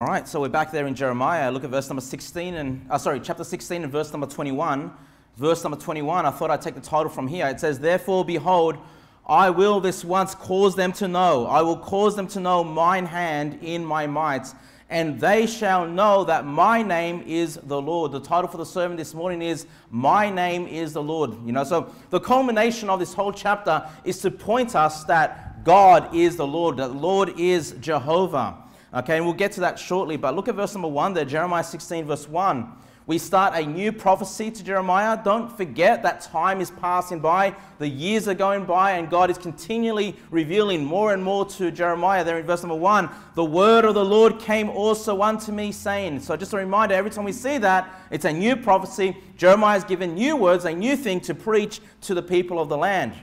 All right, so we're back there in Jeremiah. Look at verse number 16 and, uh, sorry, chapter 16 and verse number 21. Verse number 21, I thought I'd take the title from here. It says, Therefore, behold, I will this once cause them to know. I will cause them to know mine hand in my might, and they shall know that my name is the Lord. The title for the sermon this morning is My Name is the Lord. You know, so the culmination of this whole chapter is to point us that God is the Lord, that the Lord is Jehovah. Okay, and we'll get to that shortly. But look at verse number one there, Jeremiah 16, verse 1. We start a new prophecy to Jeremiah. Don't forget that time is passing by, the years are going by, and God is continually revealing more and more to Jeremiah. There in verse number 1, the word of the Lord came also unto me, saying. So, just a reminder every time we see that, it's a new prophecy. Jeremiah is given new words, a new thing to preach to the people of the land.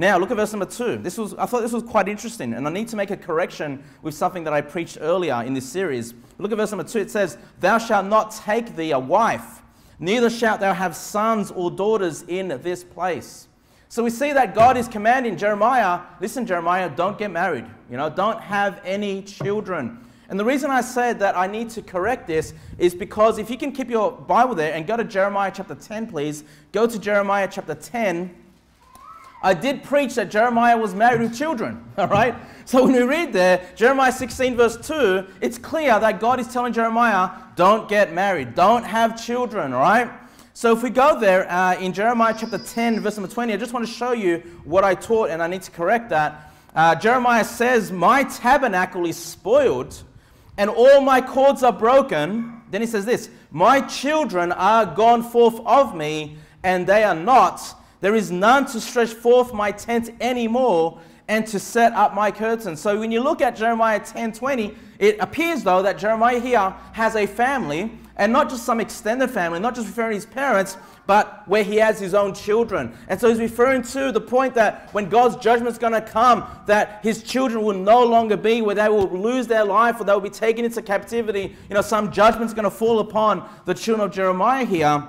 Now, look at verse number two. This was, I thought this was quite interesting, and I need to make a correction with something that I preached earlier in this series. Look at verse number two. It says, Thou shalt not take thee a wife, neither shalt thou have sons or daughters in this place. So we see that God is commanding Jeremiah, listen, Jeremiah, don't get married. You know, don't have any children. And the reason I said that I need to correct this is because if you can keep your Bible there and go to Jeremiah chapter 10, please. Go to Jeremiah chapter 10 I did preach that Jeremiah was married with children, all right? So when we read there, Jeremiah 16, verse 2, it's clear that God is telling Jeremiah, don't get married, don't have children, all right? So if we go there uh, in Jeremiah chapter 10, verse number 20, I just want to show you what I taught, and I need to correct that. Uh, Jeremiah says, My tabernacle is spoiled, and all my cords are broken. Then he says this, My children are gone forth of me, and they are not there is none to stretch forth my tent anymore and to set up my curtains. So when you look at Jeremiah 10 20, it appears though that Jeremiah here has a family, and not just some extended family, not just referring to his parents, but where he has his own children. And so he's referring to the point that when God's judgment is going to come, that his children will no longer be where they will lose their life or they will be taken into captivity. You know, some judgment is going to fall upon the children of Jeremiah here.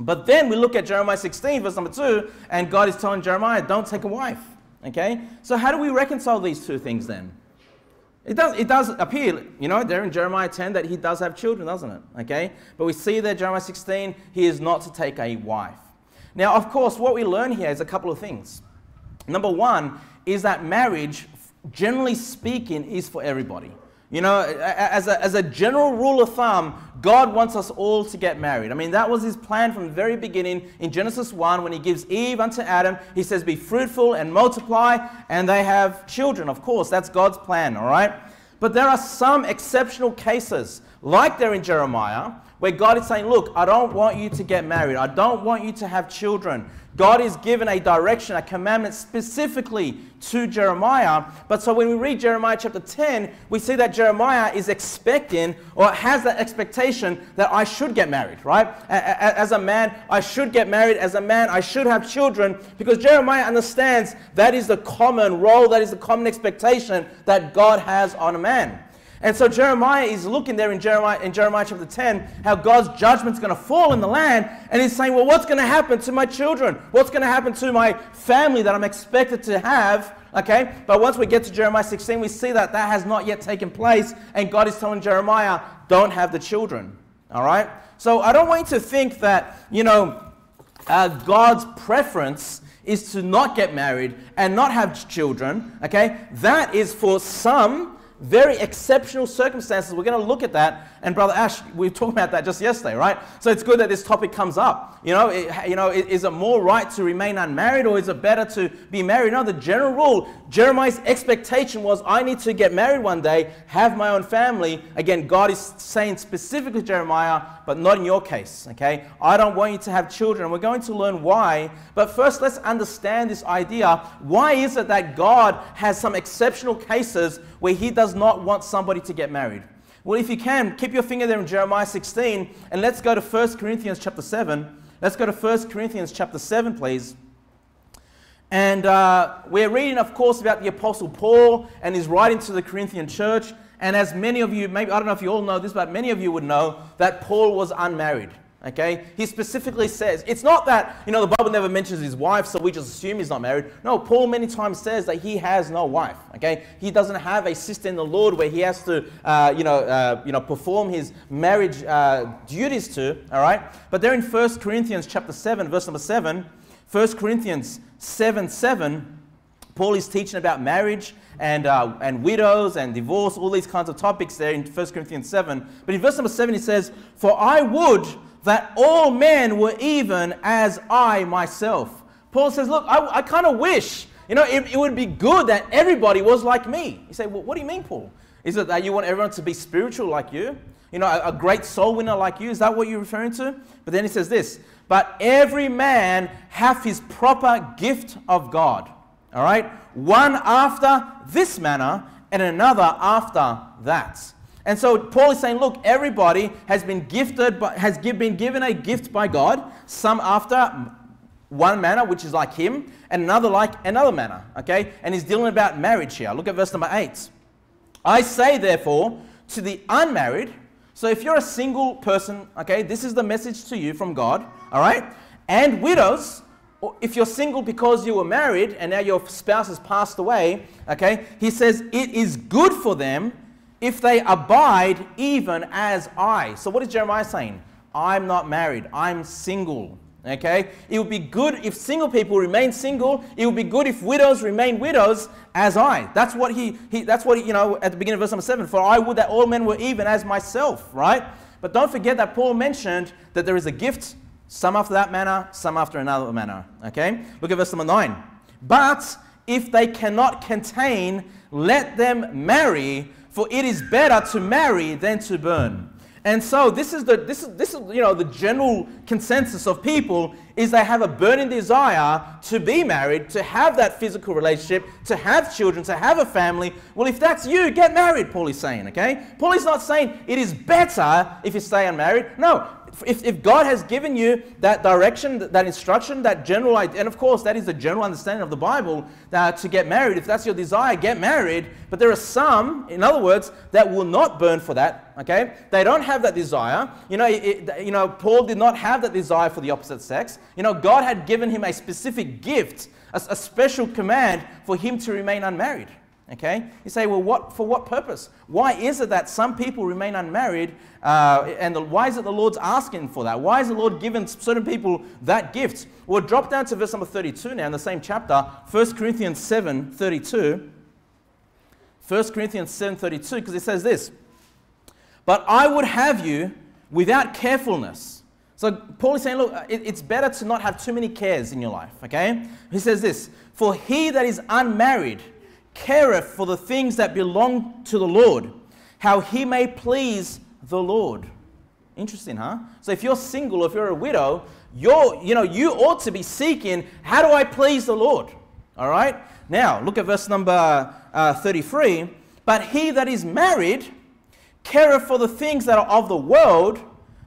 But then we look at Jeremiah 16, verse number 2, and God is telling Jeremiah, don't take a wife. Okay? So how do we reconcile these two things then? It does, it does appear, you know, there in Jeremiah 10 that he does have children, doesn't it? Okay? But we see there, Jeremiah 16, he is not to take a wife. Now, of course, what we learn here is a couple of things. Number one is that marriage, generally speaking, is for everybody. You know, as a, as a general rule of thumb, God wants us all to get married. I mean, that was his plan from the very beginning in Genesis 1 when he gives Eve unto Adam. He says, Be fruitful and multiply, and they have children. Of course, that's God's plan, all right? But there are some exceptional cases, like there in Jeremiah, where God is saying, Look, I don't want you to get married. I don't want you to have children. God is given a direction, a commandment specifically to Jeremiah. But so when we read Jeremiah chapter 10, we see that Jeremiah is expecting or has that expectation that I should get married, right? As a man, I should get married. As a man, I should have children because Jeremiah understands that is the common role, that is the common expectation that God has on a man. And so Jeremiah is looking there in Jeremiah, in Jeremiah chapter 10 how God's judgment's going to fall in the land. And he's saying, Well, what's going to happen to my children? What's going to happen to my family that I'm expected to have? Okay, but once we get to Jeremiah 16, we see that that has not yet taken place. And God is telling Jeremiah, Don't have the children. All right? So I don't want you to think that, you know, uh, God's preference is to not get married and not have children. Okay, that is for some very exceptional circumstances. We're going to look at that. And Brother Ash, we were talking about that just yesterday, right? So it's good that this topic comes up. You know, it, you know, is it more right to remain unmarried or is it better to be married? No, the general rule, Jeremiah's expectation was, I need to get married one day, have my own family. Again, God is saying specifically Jeremiah, but not in your case, okay? I don't want you to have children. We're going to learn why. But first, let's understand this idea. Why is it that God has some exceptional cases where he does not want somebody to get married. Well, if you can, keep your finger there in Jeremiah 16 and let's go to 1 Corinthians chapter 7. Let's go to 1 Corinthians chapter 7, please. And uh, we're reading, of course, about the Apostle Paul and his writing to the Corinthian church. And as many of you, maybe I don't know if you all know this, but many of you would know that Paul was unmarried. Okay? He specifically says, it's not that, you know, the Bible never mentions his wife, so we just assume he's not married. No, Paul many times says that he has no wife. Okay? He doesn't have a sister in the Lord where he has to, uh, you, know, uh, you know, perform his marriage uh, duties to. All right? But there in 1 Corinthians chapter 7, verse number 7, 1 Corinthians 7 7, Paul is teaching about marriage and, uh, and widows and divorce, all these kinds of topics there in 1 Corinthians 7. But in verse number 7, he says, For I would that all men were even as I myself. Paul says, Look, I, I kind of wish, you know, it, it, would be good that everybody was like me. You say, Well, what do you mean, Paul? Is it that you want everyone to be spiritual like you? You know, a, a great soul winner like you? Is that what you're referring to? But then he says this, But every man hath his proper gift of God. All right? One after this manner, and another after that. And so Paul is saying, look, everybody has been gifted, but has been given a gift by God, some after one manner, which is like him, and another like another manner. Okay? And he's dealing about marriage here. Look at verse number eight. I say, therefore, to the unmarried, so if you're a single person, okay, this is the message to you from God, all right? And widows, if you're single because you were married and now your spouse has passed away, okay, he says it is good for them if they abide even as I. So what is Jeremiah saying? I'm not married, I'm single. Okay? It would be good if single people remain single. It would be good if widows remain widows as I. That's what he, he that's what he, you know, at the beginning of verse number seven. For I would that all men were even as myself, right? But don't forget that Paul mentioned that there is a gift, some after that manner, some after another manner. Okay? Look at verse number nine. But if they cannot contain, let them marry for it is better to marry than to burn. And so this is the this is this is you know the general consensus of people is they have a burning desire to be married, to have that physical relationship, to have children, to have a family. Well, if that's you, get married, Paul is saying, okay? Paul is not saying it is better if you stay unmarried. No, if, if God has given you that direction, that instruction, that general idea, and of course that is the general understanding of the Bible, that to get married, if that's your desire, get married. But there are some, in other words, that will not burn for that. Okay, they don't have that desire. You know, it, you know, Paul did not have that desire for the opposite sex. You know, God had given him a specific gift, a, a special command for him to remain unmarried. Okay? You say, well, what, for what purpose? Why is it that some people remain unmarried? Uh, and the, why is it the Lord's asking for that? Why is the Lord giving certain people that gift? Well, drop down to verse number 32 now in the same chapter, 1 Corinthians 7 32. 1 Corinthians 7 32, because it says this But I would have you without carefulness. So Paul is saying, look, it, it's better to not have too many cares in your life, okay? He says this For he that is unmarried, careth for the things that belong to the Lord, how he may please the Lord. Interesting, huh? So if you're single, or if you're a widow, you're, you know, you ought to be seeking, how do I please the Lord? All right? Now, look at verse number uh, 33. But he that is married careth for the things that are of the world.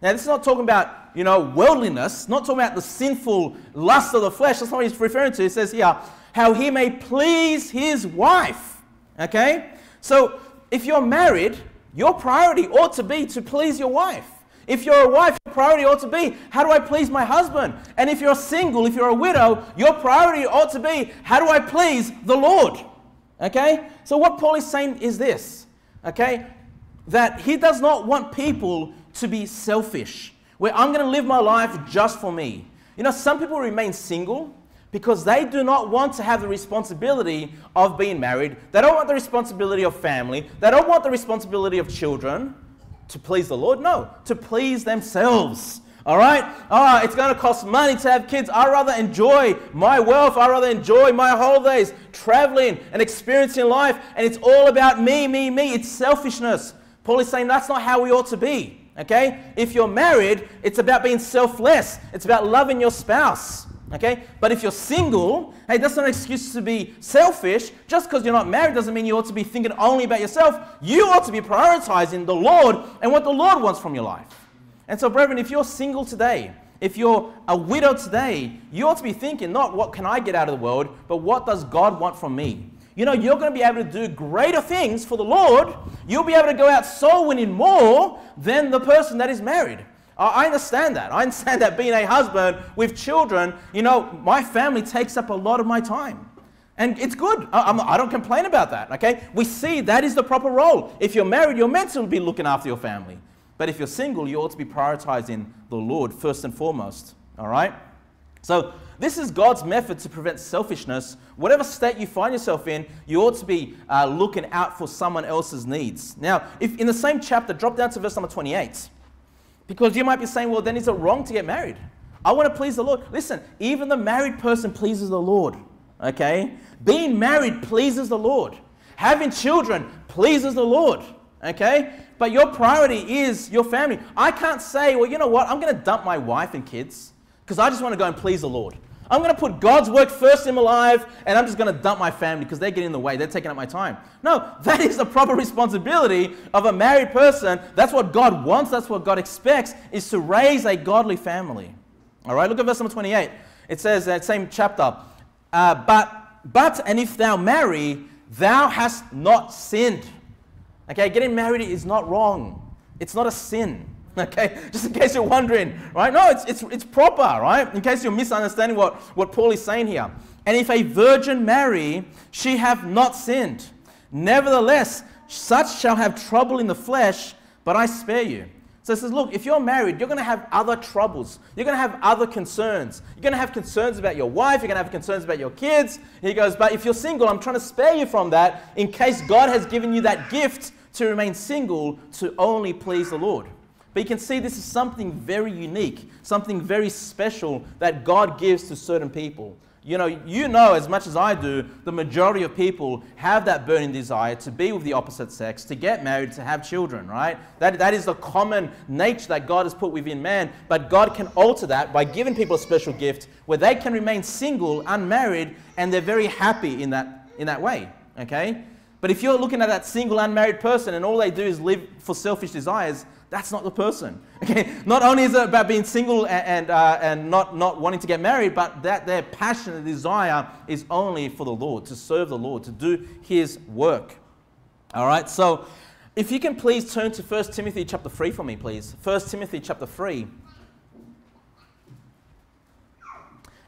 Now, this is not talking about, you know, worldliness, not talking about the sinful lust of the flesh. That's not what he's referring to. He says here, how he may please his wife. Okay? So if you're married, your priority ought to be to please your wife. If you're a wife, your priority ought to be, how do I please my husband? And if you're single, if you're a widow, your priority ought to be, how do I please the Lord? Okay? So what Paul is saying is this, okay? That he does not want people to be selfish, where I'm going to live my life just for me. You know, some people remain single because they do not want to have the responsibility of being married. They don't want the responsibility of family. They don't want the responsibility of children to please the Lord. No, to please themselves. All right? Oh, it's going to cost money to have kids. I'd rather enjoy my wealth. I'd rather enjoy my holidays, traveling and experiencing life. And it's all about me, me, me. It's selfishness. Paul is saying that's not how we ought to be. Okay? If you're married, it's about being selfless, it's about loving your spouse. Okay? But if you're single, hey, that's not an excuse to be selfish. Just because you're not married doesn't mean you ought to be thinking only about yourself. You ought to be prioritizing the Lord and what the Lord wants from your life. And so, brethren, if you're single today, if you're a widow today, you ought to be thinking not what can I get out of the world, but what does God want from me? You know, you're going to be able to do greater things for the Lord. You'll be able to go out soul winning more than the person that is married. I understand that. I understand that being a husband with children, you know, my family takes up a lot of my time. And it's good. I, I, don't complain about that, okay? We see that is the proper role. If you're married, you're meant to be looking after your family. But if you're single, you ought to be prioritizing the Lord first and foremost, all right? So, this is God's method to prevent selfishness. Whatever state you find yourself in, you ought to be uh, looking out for someone else's needs. Now, if in the same chapter, drop down to verse number 28. Because you might be saying, well, then is it wrong to get married? I want to please the Lord. Listen, even the married person pleases the Lord. Okay? Being married pleases the Lord. Having children pleases the Lord. Okay? But your priority is your family. I can't say, well, you know what? I'm going to dump my wife and kids because I just want to go and please the Lord. I'm going to put God's work first in my life and I'm just going to dump my family because they're getting in the way. They're taking up my time. No, that is the proper responsibility of a married person. That's what God wants. That's what God expects is to raise a godly family. All right, look at verse number 28. It says, that same chapter, uh, but, but, and if thou marry, thou hast not sinned. Okay, getting married is not wrong. It's not a sin. Okay, just in case you're wondering, right? No, it's, it's, it's proper, right? In case you're misunderstanding what, what Paul is saying here. And if a virgin marry, she have not sinned. Nevertheless, such shall have trouble in the flesh, but I spare you. So it says, look, if you're married, you're going to have other troubles. You're going to have other concerns. You're going to have concerns about your wife. You're going to have concerns about your kids. He goes, but if you're single, I'm trying to spare you from that in case God has given you that gift to remain single to only please the Lord. But you can see this is something very unique, something very special that God gives to certain people. You know, you know as much as I do, the majority of people have that burning desire to be with the opposite sex, to get married, to have children, right? That, that is the common nature that God has put within man. But God can alter that by giving people a special gift where they can remain single, unmarried, and they're very happy in that, in that way, okay? But if you're looking at that single, unmarried person and all they do is live for selfish desires, that's not the person. Okay? Not only is it about being single and, and, uh, and not, not wanting to get married, but that their passion and desire is only for the Lord, to serve the Lord, to do His work. All right, so if you can please turn to 1 Timothy chapter 3 for me, please. 1 Timothy chapter 3.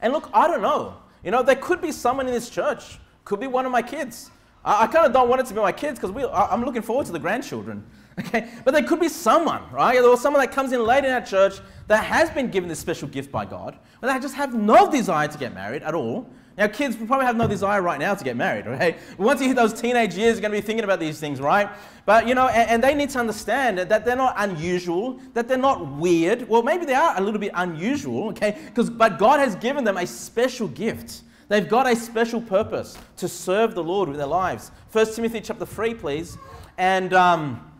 And look, I don't know. You know, there could be someone in this church, could be one of my kids. I, I kind of don't want it to be my kids because I'm looking forward to the grandchildren. Okay? But there could be someone, right? Or someone that comes in late in our church that has been given this special gift by God, but they just have no desire to get married at all. Now, kids probably have no desire right now to get married, right? Once you hit those teenage years, you're going to be thinking about these things, right? But, you know, and, and they need to understand that they're not unusual, that they're not weird. Well, maybe they are a little bit unusual, okay? Because, but God has given them a special gift. They've got a special purpose to serve the Lord with their lives. 1 Timothy chapter 3, please. And, um,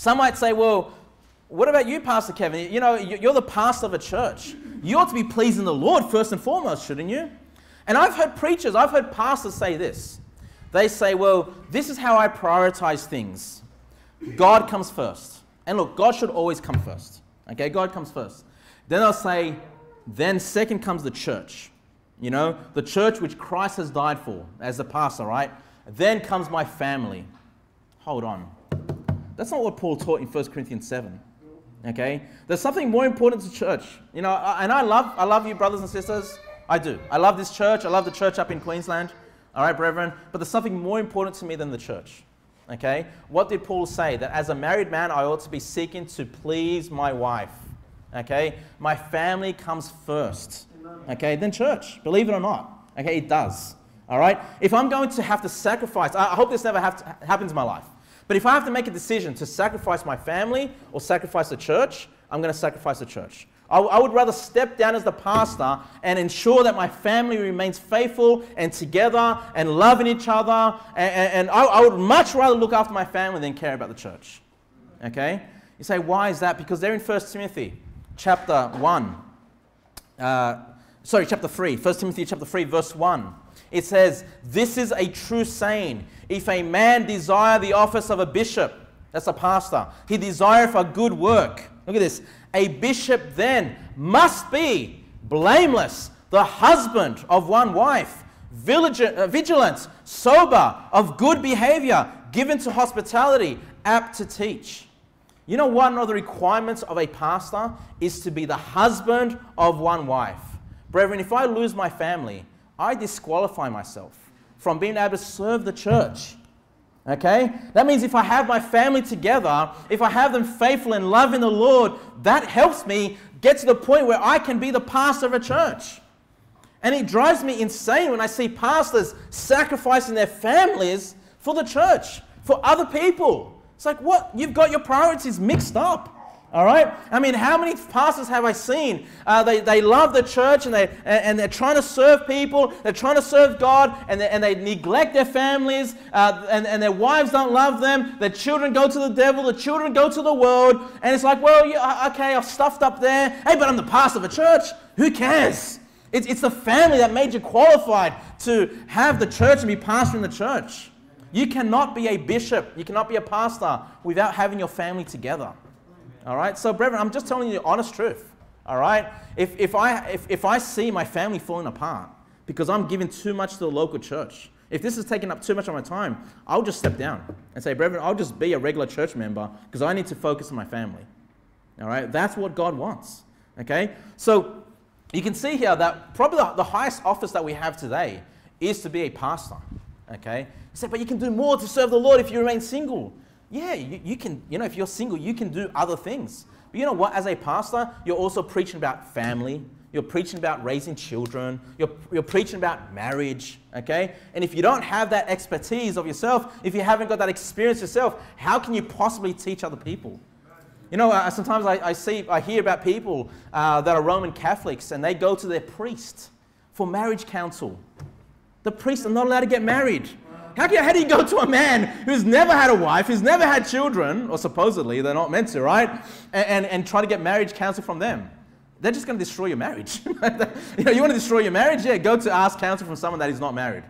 some might say, well, what about you, Pastor Kevin? You know, you're the pastor of a church. You ought to be pleasing the Lord first and foremost, shouldn't you? And I've heard preachers, I've heard pastors say this. They say, well, this is how I prioritize things. God comes first. And look, God should always come first. Okay, God comes first. Then I'll say, then second comes the church. You know, the church which Christ has died for as the pastor, right? Then comes my family. Hold on. That's not what Paul taught in 1 Corinthians 7. Okay? There's something more important to church. You know, and I love, I love you, brothers and sisters. I do. I love this church. I love the church up in Queensland. All right, brethren. But there's something more important to me than the church. Okay? What did Paul say? That as a married man, I ought to be seeking to please my wife. Okay? My family comes first. Okay? Then church. Believe it or not. Okay? It does. All right? If I'm going to have to sacrifice, I hope this never to, happens in my life. But if I have to make a decision to sacrifice my family or sacrifice the church, I'm going to sacrifice the church. I, I would rather step down as the pastor and ensure that my family remains faithful and together and loving each other. And, and, and I, I would much rather look after my family than care about the church. Okay? You say, why is that? Because they're in 1 Timothy chapter 1. Uh, sorry, chapter 3. 1 Timothy chapter 3, verse 1. It says, This is a true saying. If a man desire the office of a bishop, that's a pastor, he desireth a good work. Look at this. A bishop then must be blameless, the husband of one wife, uh, vigilant, sober, of good behavior, given to hospitality, apt to teach. You know, one of the requirements of a pastor is to be the husband of one wife. Brethren, if I lose my family, I disqualify myself from being able to serve the church. Okay? That means if I have my family together, if I have them faithful and loving the Lord, that helps me get to the point where I can be the pastor of a church. And it drives me insane when I see pastors sacrificing their families for the church, for other people. It's like, what? You've got your priorities mixed up. All right? I mean, how many pastors have I seen? Uh, they, they love the church and, they, and, they're trying to serve people, they're trying to serve God, and they, and they neglect their families, uh, and, and their wives don't love them, their children go to the devil, the children go to the world, and it's like, well, yeah, okay, I've stuffed up there. Hey, but I'm the pastor of a church. Who cares? It's, it's the family that made you qualified to have the church and be pastor in the church. You cannot be a bishop, you cannot be a pastor without having your family together. All right? So, brethren, I'm just telling you the honest truth. All right? If, if, I, if, if I see my family falling apart because I'm giving too much to the local church, if this is taking up too much of my time, I'll just step down and say, brethren, I'll just be a regular church member because I need to focus on my family. All right? That's what God wants. Okay? So, you can see here that probably the highest office that we have today is to be a pastor. Okay? He said, but you can do more to serve the Lord if you remain single. Yeah, you, you can, you know, if you're single, you can do other things. But you know what? As a pastor, you're also preaching about family. You're preaching about raising children. You're, you're preaching about marriage, okay? And if you don't have that expertise of yourself, if you haven't got that experience yourself, how can you possibly teach other people? You know, uh, sometimes I, I, see, I hear about people uh, that are Roman Catholics and they go to their priest for marriage counsel. The priests are not allowed to get married. How, can, how do you go to a man who's never had a wife, who's never had children, or supposedly they're not meant to, right? And, and, and try to get marriage counsel from them? They're just going to destroy your marriage. you know, you want to destroy your marriage? Yeah, go to ask counsel from someone that is not married.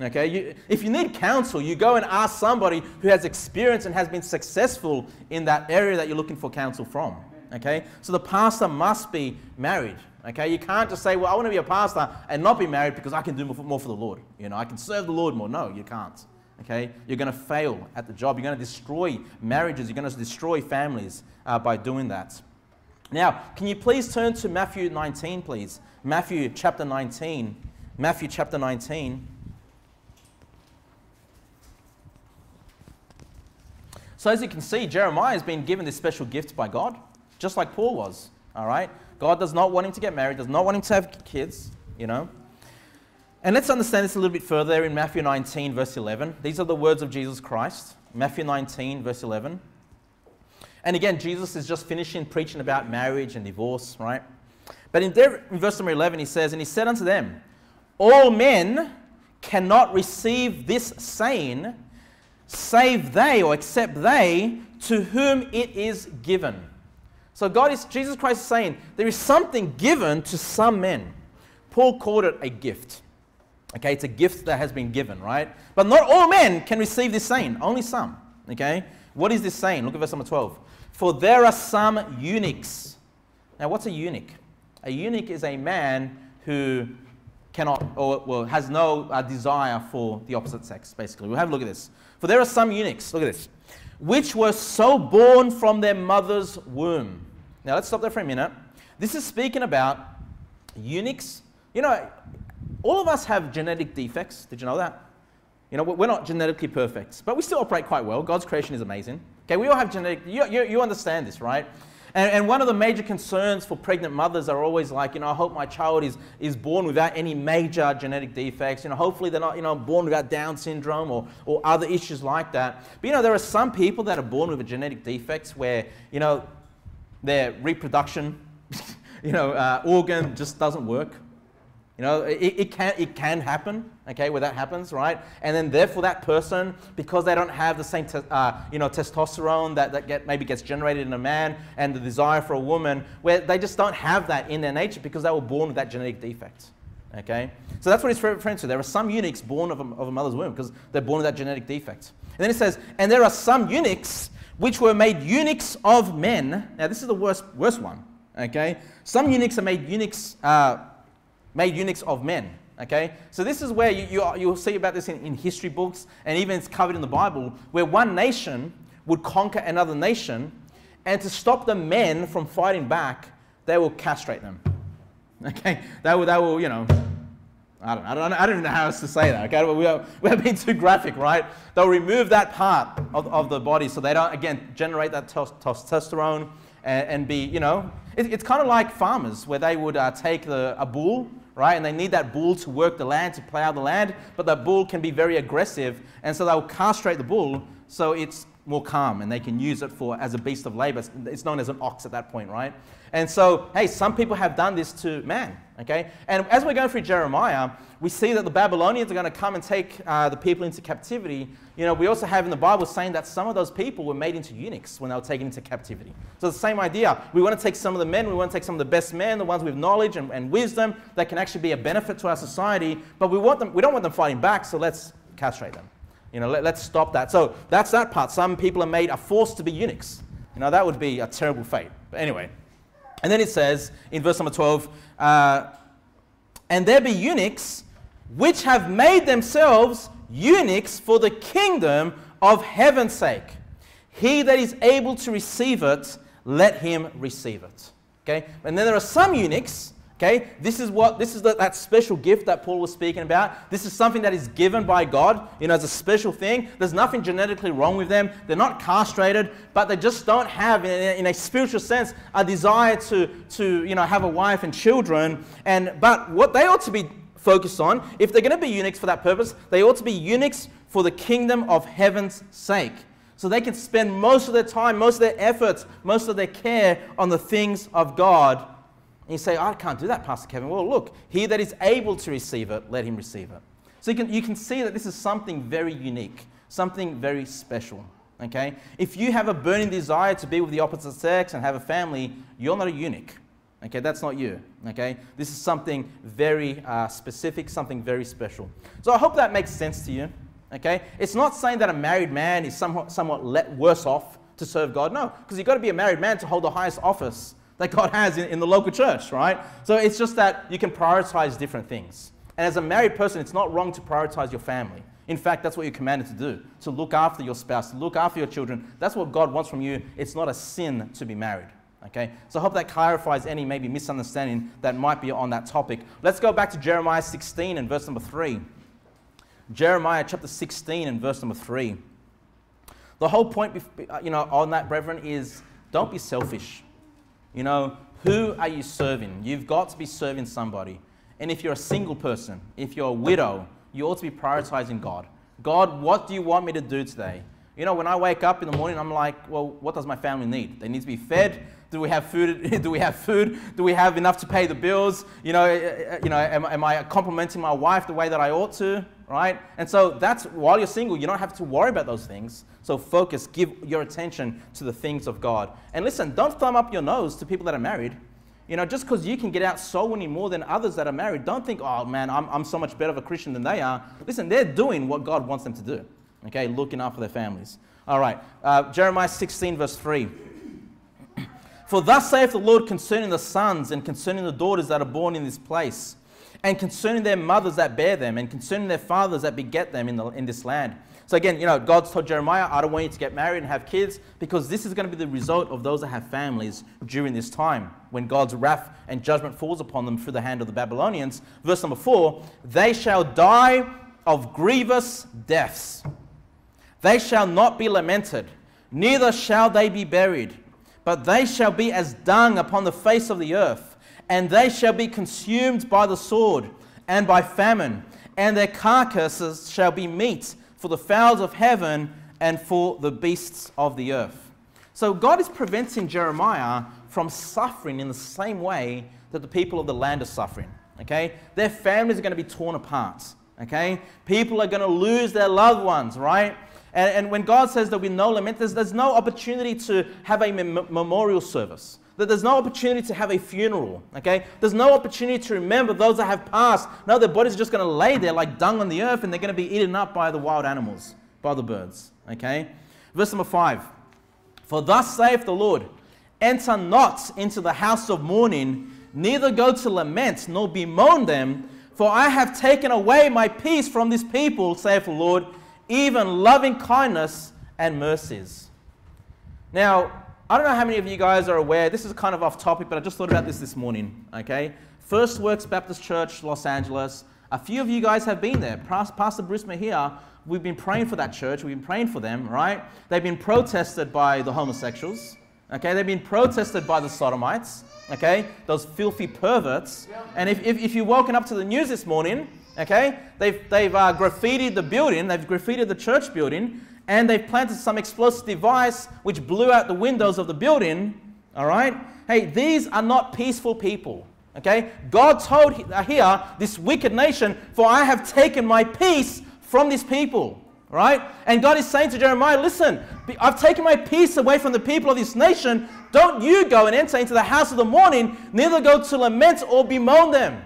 Okay, you, if you need counsel, you go and ask somebody who has experience and has been successful in that area that you're looking for counsel from. Okay, so the pastor must be married. Okay, you can't just say, well, I want to be a pastor and not be married because I can do more for the Lord. You know, I can serve the Lord more. No, you can't. Okay, you're going to fail at the job. You're going to destroy marriages. You're going to destroy families uh, by doing that. Now, can you please turn to Matthew 19, please? Matthew chapter 19. Matthew chapter 19. So, as you can see, Jeremiah has been given this special gift by God, just like Paul was. All right? God does not want him to get married, does not want him to have kids, you know. And let's understand this a little bit further in Matthew 19, verse 11. These are the words of Jesus Christ. Matthew 19, verse 11. And again, Jesus is just finishing preaching about marriage and divorce, right? But in, there, in verse number 11, he says, And he said unto them, All men cannot receive this saying, save they, or except they, to whom it is given. So God is, Jesus Christ is saying there is something given to some men. Paul called it a gift. Okay, it's a gift that has been given, right? But not all men can receive this saying, only some. Okay? What is this saying? Look at verse number 12. For there are some eunuchs. Now, what's a eunuch? A eunuch is a man who cannot, or well, has no uh, desire for the opposite sex, basically. We'll have a look at this. For there are some eunuchs, look at this, which were so born from their mother's womb. Now let's stop there for a minute. This is speaking about eunuchs. You know, all of us have genetic defects. Did you know that? You know, we're not genetically perfect, but we still operate quite well. God's creation is amazing. Okay, we all have genetic, you, you, you understand this, right? And, and, one of the major concerns for pregnant mothers are always like, you know, I hope my child is, is born without any major genetic defects. You know, hopefully they're not, you know, born without Down syndrome or, or other issues like that. But, you know, there are some people that are born with a genetic defects where, you know, their reproduction, you know, uh, organ just doesn't work. You know, it, it, can, it can happen, okay, where that happens, right? And then therefore that person, because they don't have the same, uh, you know, testosterone that, that get, maybe gets generated in a man and the desire for a woman, where they just don't have that in their nature because they were born with that genetic defect, okay? So that's what he's referring to. There are some eunuchs born of a, of a mother's womb because they're born with that genetic defect. And then it says, and there are some eunuchs which were made eunuchs of men. Now, this is the worst, worst one, okay? Some eunuchs are made eunuchs, uh, made eunuchs of men, okay? So this is where you, you, you'll see about this in, in history books, and even it's covered in the Bible, where one nation would conquer another nation, And to stop the men from fighting back, they will castrate them. Okay? They will, they will you know, I don't, I, don't, I don't even know how else to say that. Okay? We are, we are being too graphic, right? They'll remove that part of, of the body so they don't, again, generate that testosterone and, and, be, you know, it, it's kind of like farmers where they would uh, take the, a bull, right? And they need that bull to work the land, to plow the land, but that bull can be very aggressive. And so they'll castrate the bull so it's more calm and they can use it for as a beast of labor. It's known as an ox at that point, right? And so, hey, some people have done this to man, okay? And as we're going through Jeremiah, we see that the Babylonians are going to come and take uh, the people into captivity. You know, we also have in the Bible saying that some of those people were made into eunuchs when they were taken into captivity. So the same idea. We want to take some of the men, we want to take some of the best men, the ones with knowledge and, and wisdom that can actually be a benefit to our society, but we, want them, we don't want them fighting back, so let's castrate them. You know, let, us stop that. So that's that part. Some people are made, are forced to be eunuchs. You know, that would be a terrible fate. But anyway. And then it says in verse number 12, uh, and there be eunuchs which have made themselves eunuchs for the kingdom of heaven's sake. He that is able to receive it, let him receive it. Okay? And then there are some eunuchs Okay, this is what this is the, that special gift that Paul was speaking about. This is something that is given by God, you know, as a special thing. There's nothing genetically wrong with them. They're not castrated, but they just don't have, in a, in a spiritual sense, a desire to, to, you know, have a wife and children. And but what they ought to be focused on, if they're going to be eunuchs for that purpose, they ought to be eunuchs for the kingdom of heaven's sake. So they can spend most of their time, most of their efforts, most of their care on the things of God and you say, I can't do that, Pastor Kevin. Well, look, he that is able to receive it, let him receive it. So you can, you can see that this is something very unique, something very special. Okay? If you have a burning desire to be with the opposite sex and have a family, you're not a eunuch. Okay, that's not you. Okay, this is something very uh, specific, something very special. So I hope that makes sense to you. Okay, it's not saying that a married man is somewhat, somewhat let worse off to serve God. No, because you've got to be a married man to hold the highest office that God has in, in the local church, right? So it's just that you can prioritize different things. And as a married person, it's not wrong to prioritize your family. In fact, that's what you're commanded to do to look after your spouse, to look after your children. That's what God wants from you. It's not a sin to be married. Okay? So I hope that clarifies any maybe misunderstanding that might be on that topic. Let's go back to Jeremiah 16 and verse number 3. Jeremiah chapter 16 and verse number 3. The whole point, you know, on that, brethren, is don't be selfish. You know, who are you serving? You've got to be serving somebody. And if you're a single person, if you're a widow, you ought to be prioritizing God. God, what do you want me to do today? You know, when I wake up in the morning, I'm like, well, what does my family need? They need to be fed. Do we have food? Do we have food? Do we have enough to pay the bills? You know, eh, eh, you know, am, am I complimenting my wife the way that I ought to? Right? And so that's while you're single, you don't have to worry about those things. So focus, give your attention to the things of God. And listen, don't thumb up your nose to people that are married. You know, just because you can get out so many more than others that are married, don't think, oh man, I'm, I'm so much better of a Christian than they are. Listen, they're doing what God wants them to do. Okay, looking after their families. All right, uh, Jeremiah 16, verse 3. For thus saith the Lord concerning the sons and concerning the daughters that are born in this place, and concerning their mothers that bear them, and concerning their fathers that beget them in, the, in this land. So again, you know, God's told Jeremiah, I don't want you to get married and have kids because this is going to be the result of those that have families during this time when God's wrath and judgment falls upon them through the hand of the Babylonians. Verse number four, they shall die of grievous deaths. They shall not be lamented, neither shall they be buried, but they shall be as dung upon the face of the earth, and they shall be consumed by the sword and by famine, and their carcasses shall be meat for the fowls of heaven, and for the beasts of the earth. So God is preventing Jeremiah from suffering in the same way that the people of the land are suffering. Okay? Their families are going to be torn apart. Okay? People are going to lose their loved ones, right? And, and when God says there'll be no lament, there's, there's no opportunity to have a mem- memorial service that there's no opportunity to have a funeral, okay? There's no opportunity to remember those that have passed. No, their bodies are just going to lay there like dung on the earth and they're going to be eaten up by the wild animals, by the birds, okay? Verse number five For thus saith the Lord, enter not into the house of mourning, neither go to lament, nor bemoan them, for I have taken away my peace from this people, saith the Lord, even loving kindness and mercies. Now, I don't know how many of you guys are aware, this is kind of off topic, but I just thought about this this morning, okay? First Works Baptist Church, Los Angeles. A few of you guys have been there. Pastor Bruce here, we've been praying for that church. We've been praying for them, right? They've been protested by the homosexuals, okay? They've been protested by the sodomites, okay? Those filthy perverts. And if, if, if you're woken up to the news this morning, okay, they've, they've uh, graffitied the building, they've graffitied the church building, and they've planted some explosive device which blew out the windows of the building. All right? Hey, these are not peaceful people. Okay? God told uh, here this wicked nation, For I have taken my peace from these people. Right? And God is saying to Jeremiah, Listen, I've taken my peace away from the people of this nation. Don't you go and enter into the house of the mourning, neither go to lament or bemoan them.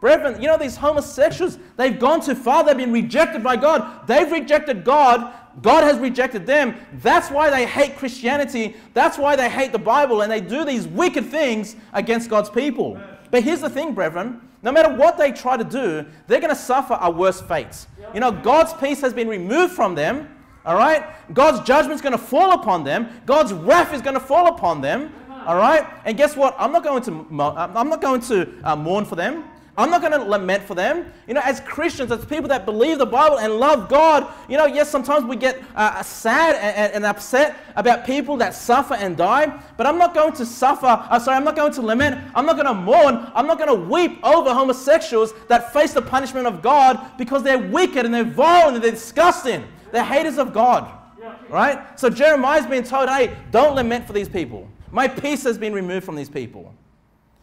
Brethren, you know, these homosexuals, they've gone too far. They've been rejected by God. They've rejected God. God has rejected them. That's why they hate Christianity. That's why they hate the Bible and they do these wicked things against God's people. But here's the thing, brethren no matter what they try to do, they're going to suffer a worse fate. You know, God's peace has been removed from them. All right? God's judgment is going to fall upon them. God's wrath is going to fall upon them. All right? And guess what? I'm not going to, I'm not going to uh, mourn for them. I'm not going to lament for them. You know, as Christians, as people that believe the Bible and love God, you know, yes, sometimes we get uh, sad and, and, upset about people that suffer and die, but I'm not going to suffer, uh, sorry, I'm not going to lament, I'm not going to mourn, I'm not going to weep over homosexuals that face the punishment of God because they're wicked and they're vile and they're disgusting. They're haters of God. Right? So Jeremiah's told, hey, don't lament for these people. My peace has been removed from these people.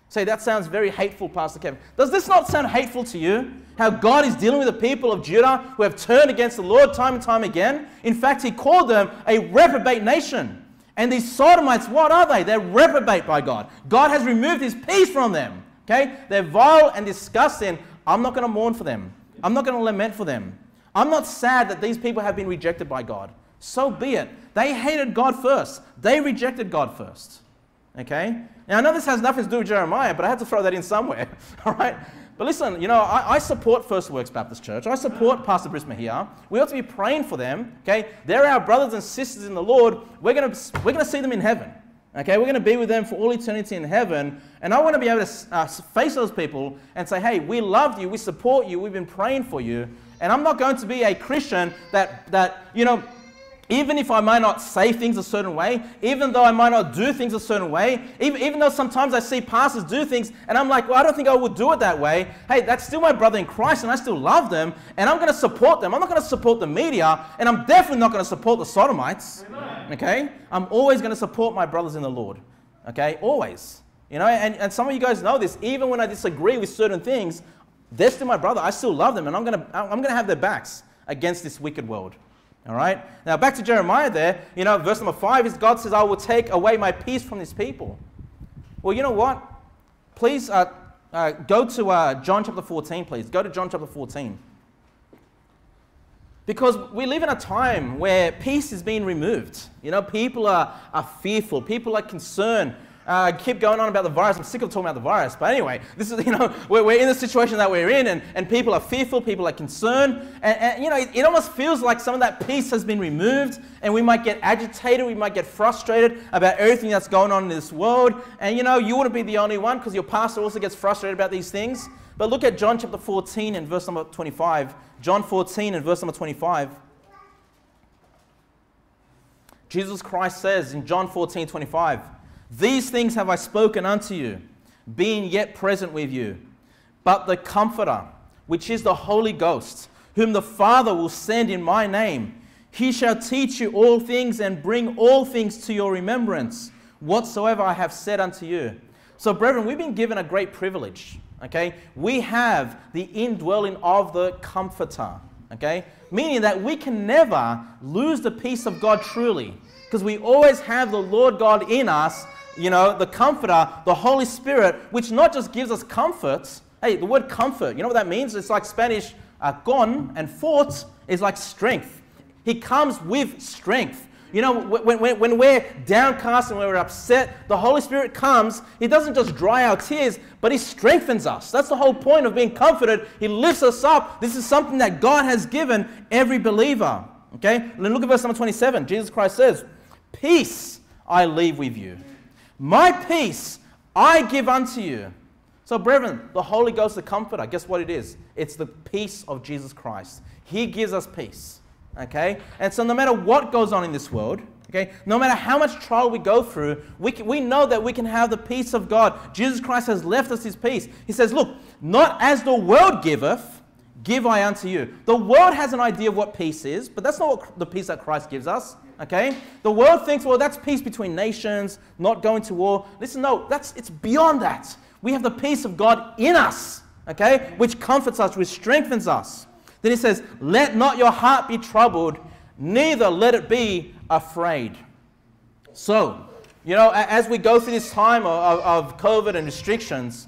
Say, that sounds very hateful, Pastor Kevin. Does this not sound hateful to you? How God is dealing with the people of Judah who have turned against the Lord time and time again? In fact, He called them a reprobate nation. And these sodomites, what are they? They're reprobate by God. God has removed His peace from them. Okay? They're vile and disgusting. I'm not going to mourn for them. I'm not going to lament for them. I'm not sad that these people have been rejected by God. So be it. They hated God first, they rejected God first. Okay? Now, I know this has nothing to do with Jeremiah, but I had to throw that in somewhere. All right? But listen, you know, I, I, support First Works Baptist Church. I support Pastor Bruce here. We ought to be praying for them. Okay? They're our brothers and sisters in the Lord. We're going we're gonna see them in heaven. Okay? We're going to be with them for all eternity in heaven. And I want to be able to uh, face those people and say, hey, we love you. We support you. We've been praying for you. And I'm not going to be a Christian that, that you know, even if I might not say things a certain way, even though I might not do things a certain way, even, even though sometimes I see pastors do things and I'm like, well, I don't think I would do it that way. Hey, that's still my brother in Christ and I still love them and I'm going to support them. I'm not going to support the media and I'm definitely not going to support the sodomites. Amen. Okay? I'm always going to support my brothers in the Lord. Okay? Always. You know, and, and some of you guys know this. Even when I disagree with certain things, they're still my brother. I still love them and I'm going to, I'm going to have their backs against this wicked world. All right? Now, back to Jeremiah there, you know, verse number five is God says, I will take away my peace from this people. Well, you know what? Please uh, uh, go to uh, John chapter 14, please. Go to John chapter 14. Because we live in a time where peace is being removed. You know, people are, are fearful, people are concerned uh, keep going on about the virus. I'm sick of talking about the virus. But anyway, this is, you know, we're, we're in the situation that we're in, and, and people are fearful, people are concerned. And, and you know, it, it, almost feels like some of that peace has been removed, and we might get agitated, we might get frustrated about everything that's going on in this world. And, you know, you wouldn't be the only one because your pastor also gets frustrated about these things. But look at John chapter 14 and verse number 25. John 14 and verse number 25. Jesus Christ says in John 14, 25, these things have I spoken unto you, being yet present with you. But the Comforter, which is the Holy Ghost, whom the Father will send in my name, he shall teach you all things and bring all things to your remembrance, whatsoever I have said unto you. So, brethren, we've been given a great privilege. Okay? We have the indwelling of the Comforter. Okay? Meaning that we can never lose the peace of God truly because we always have the Lord God in us you know, the Comforter, the Holy Spirit, which not just gives us comfort. Hey, the word comfort, you know what that means? It's like Spanish uh, con and fort is like strength. He comes with strength. You know, when, when, when we're downcast and when we're upset, the Holy Spirit comes. He doesn't just dry our tears, but He strengthens us. That's the whole point of being comforted. He lifts us up. This is something that God has given every believer. Okay? Then look at verse number 27. Jesus Christ says, Peace I leave with you. My peace I give unto you. So, brethren, the Holy Ghost, the Comforter, guess what it is? It's the peace of Jesus Christ. He gives us peace. Okay? And so, no matter what goes on in this world, okay, no matter how much trial we go through, we, can, we know that we can have the peace of God. Jesus Christ has left us his peace. He says, Look, not as the world giveth, give I unto you. The world has an idea of what peace is, but that's not what the peace that Christ gives us. Okay? The world thinks, well, that's peace between nations, not going to war. Listen, no, that's it's beyond that. We have the peace of God in us, okay, which comforts us, which strengthens us. Then he says, Let not your heart be troubled, neither let it be afraid. So, you know, as we go through this time of, of COVID and restrictions,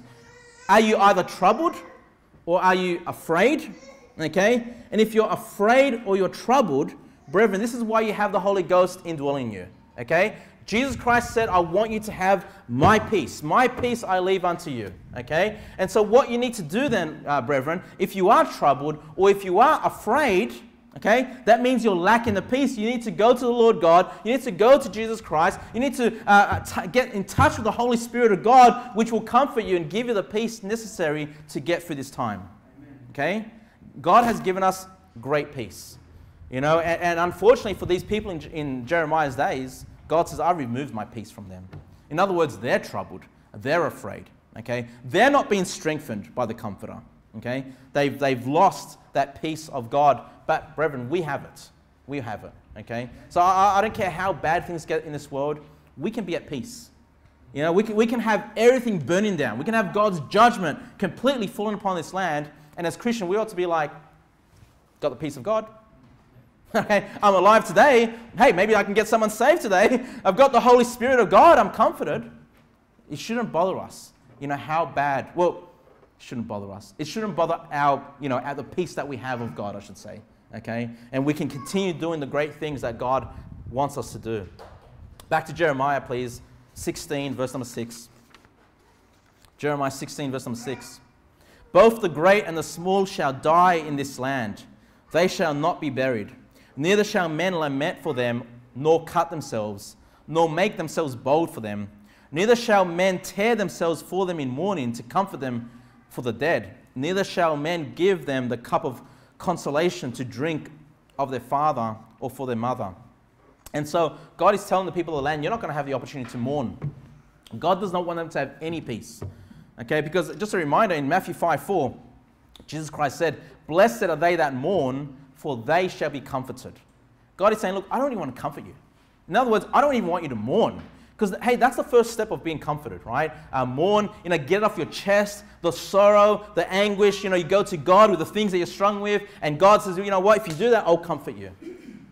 are you either troubled or are you afraid? Okay? And if you're afraid or you're troubled, brethren, this is why you have the Holy Ghost indwelling you. Okay? Jesus Christ said, I want you to have my peace. My peace I leave unto you. Okay? And so, what you need to do then, uh, brethren, if you are troubled or if you are afraid, okay, that means you're lacking the peace. You need to go to the Lord God. You need to go to Jesus Christ. You need to uh, uh get in touch with the Holy Spirit of God, which will comfort you and give you the peace necessary to get through this time. Okay? God has given us great peace. You know, and, and unfortunately for these people in, in Jeremiah's days, God says, I removed my peace from them. In other words, they're troubled, they're afraid. Okay? They're not being strengthened by the Comforter. Okay? They've, they've lost that peace of God. But, brethren, we have it. We have it. Okay? So I, I don't care how bad things get in this world, we can be at peace. You know, we can, we can have everything burning down. We can have God's judgment completely falling upon this land. And as Christian, we ought to be like, got the peace of God. Okay, I'm alive today. Hey, maybe I can get someone saved today. I've got the Holy Spirit of God. I'm comforted. It shouldn't bother us. You know how bad. Well, it shouldn't bother us. It shouldn't bother our, you know, at the peace that we have of God, I should say. Okay, and we can continue doing the great things that God wants us to do. Back to Jeremiah, please. 16, verse number 6. Jeremiah 16, verse number 6. Both the great and the small shall die in this land. They shall not be buried. Neither shall men lament for them, nor cut themselves, nor make themselves bold for them. Neither shall men tear themselves for them in mourning to comfort them for the dead. Neither shall men give them the cup of consolation to drink of their father or for their mother. And so God is telling the people of the land, you're not going to have the opportunity to mourn. God does not want them to have any peace. Okay, because just a reminder in Matthew 5 4, Jesus Christ said, Blessed are they that mourn, for they shall be comforted. God is saying, Look, I don't even want to comfort you. In other words, I don't even want you to mourn. Because, hey, that's the first step of being comforted, right? Uh, mourn, you know, get it off your chest, the sorrow, the anguish. You know, you go to God with the things that you're strung with, and God says, you know what, if you do that, I'll comfort you.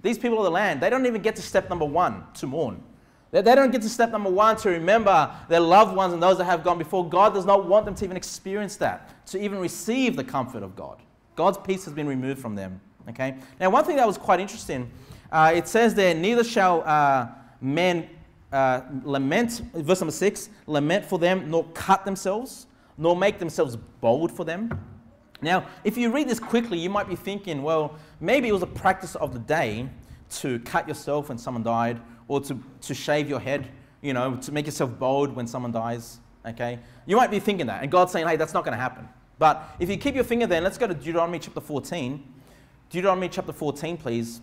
These people of the land, they don't even get to step number one, to mourn. They, they don't get to step number one, to remember their loved ones and those that have gone before. God does not want them to even experience that, to even receive the comfort of God. God's peace has been removed from them. Okay? Now, one thing that was quite interesting, uh, it says there, neither shall uh, men uh, lament, verse number six, lament for them, nor cut themselves, nor make themselves bold for them. Now, if you read this quickly, you might be thinking, well, maybe it was a practice of the day to cut yourself when someone died, or to, to shave your head, you know, to make yourself bold when someone dies. Okay? You might be thinking that, and God's saying, hey, that's not going to happen. But if you keep your finger there, let's go to Deuteronomy chapter 14. Deuteronomy chapter 14, please.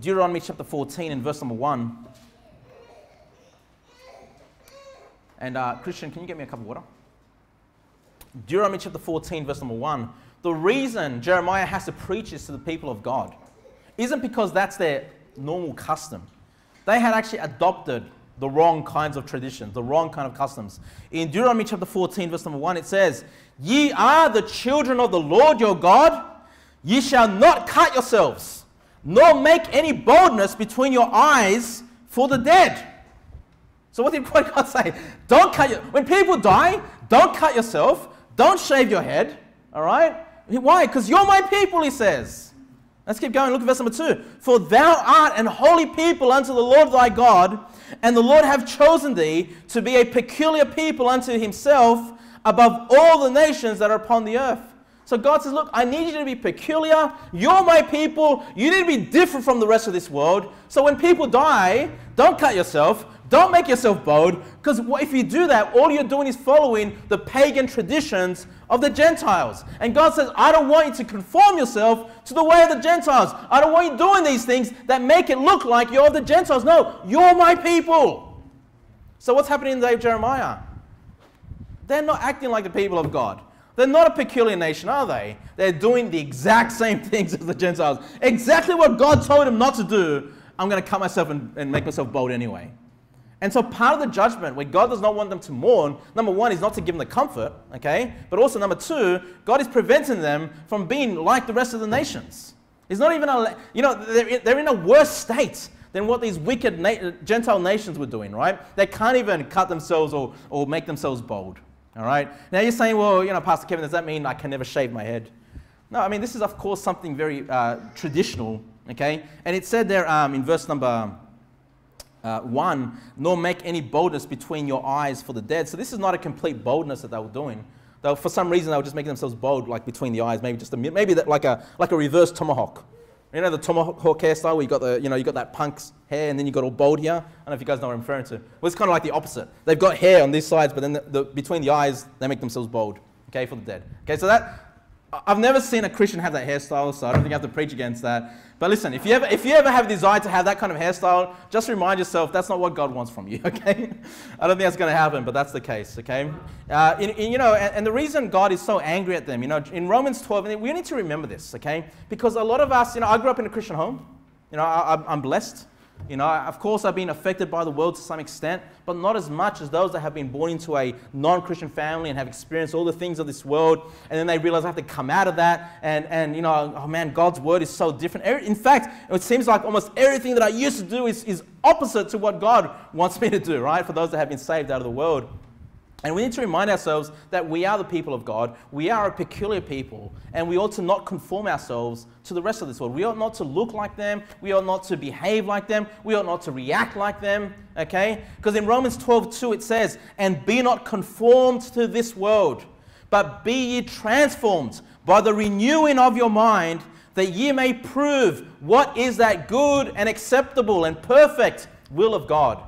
Deuteronomy chapter 14 and verse number 1. And uh, Christian, can you get me a cup of water? Deuteronomy chapter 14, verse number 1. The reason Jeremiah has to preach this to the people of God isn't because that's their normal custom. They had actually adopted the wrong kinds of traditions, the wrong kind of customs. In Deuteronomy chapter 14, verse number 1, it says, Ye are the children of the Lord your God Ye shall not cut yourselves, nor make any boldness between your eyes for the dead. So what did God say? Don't cut your, when people die, don't cut yourself, don't shave your head, all right? Why? Because you're my people, he says. Let's keep going. Look at verse number two. For thou art an holy people unto the Lord thy God, and the Lord have chosen thee to be a peculiar people unto himself above all the nations that are upon the earth. So God says, Look, I need you to be peculiar. You're my people. You need to be different from the rest of this world. So when people die, don't cut yourself. Don't make yourself bold. Because if you do that, all you're doing is following the pagan traditions of the Gentiles. And God says, I don't want you to conform yourself to the way of the Gentiles. I don't want you doing these things that make it look like you're the Gentiles. No, you're my people. So what's happening in the day of Jeremiah? They're not acting like the people of God. They're not a peculiar nation, are they? They're doing the exact same things as the Gentiles. Exactly what God told them not to do. I'm going to cut myself and, and make myself bold anyway. And so part of the judgment where God does not want them to mourn, number one, is not to give them the comfort, okay? But also number two, God is preventing them from being like the rest of the nations. It's not even a, you know, they're, they're in a worse state than what these wicked na- Gentile nations were doing, right? They can't even cut themselves or, or make themselves bold. All right? Now you're saying, well, you know, Pastor Kevin, does that mean I can never shave my head? No, I mean, this is, of course, something very uh, traditional, okay? And it said there um, in verse number uh, 1 nor make any boldness between your eyes for the dead. So this is not a complete boldness that they were doing. Were, for some reason, they were just making themselves bold, like between the eyes, maybe just a, maybe that, like, a, like a reverse tomahawk. You know the tomahawk hairstyle where you got the, you know, you got that punk's hair and then you got all bald here. I don't know if you guys know what I'm referring to. Well, it's kind of like the opposite. They've got hair on these sides, but then the, the, between the eyes, they make themselves bald. Okay, for the dead. Okay, so that I've never seen a Christian have that hairstyle, so I don't think I have to preach against that. But listen, if you ever, if you ever have a desire to have that kind of hairstyle, just remind yourself that's not what God wants from you, okay? I don't think that's going to happen, but that's the case, okay? Uh, in, in, you know, and, and, the reason God is so angry at them, you know, in Romans 12, we need to remember this, okay? Because a lot of us, you know, I grew up in a Christian home. You know, I, I'm blessed. You know, of course, I've been affected by the world to some extent, but not as much as those that have been born into a non Christian family and have experienced all the things of this world. And then they realize I have to come out of that. And, and you know, oh man, God's word is so different. In fact, it seems like almost everything that I used to do is, is opposite to what God wants me to do, right? For those that have been saved out of the world. And we need to remind ourselves that we are the people of God. We are a peculiar people. And we ought to not conform ourselves to the rest of this world. We ought not to look like them. We ought not to behave like them. We ought not to react like them. Okay? Because in Romans 12, 2, it says, And be not conformed to this world, but be ye transformed by the renewing of your mind, that ye may prove what is that good and acceptable and perfect will of God.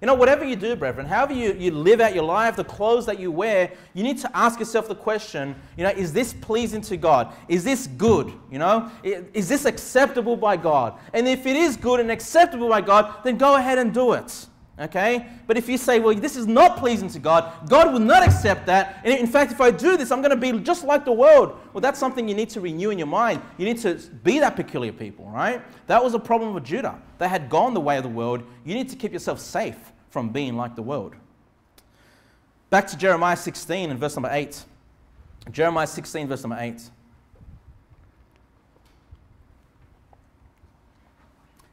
You know, whatever you do, brethren, however you, you live out your life, the clothes that you wear, you need to ask yourself the question, you know, is this pleasing to God? Is this good? You know, is this acceptable by God? And if it is good and acceptable by God, then go ahead and do it. Okay? But if you say, well, this is not pleasing to God, God will not accept that. And in fact, if I do this, I'm going to be just like the world. Well, that's something you need to renew in your mind. You need to be that peculiar people, right? That was a problem with Judah. They had gone the way of the world. You need to keep yourself safe from being like the world. Back to Jeremiah 16 and verse number 8. Jeremiah 16, verse number 8.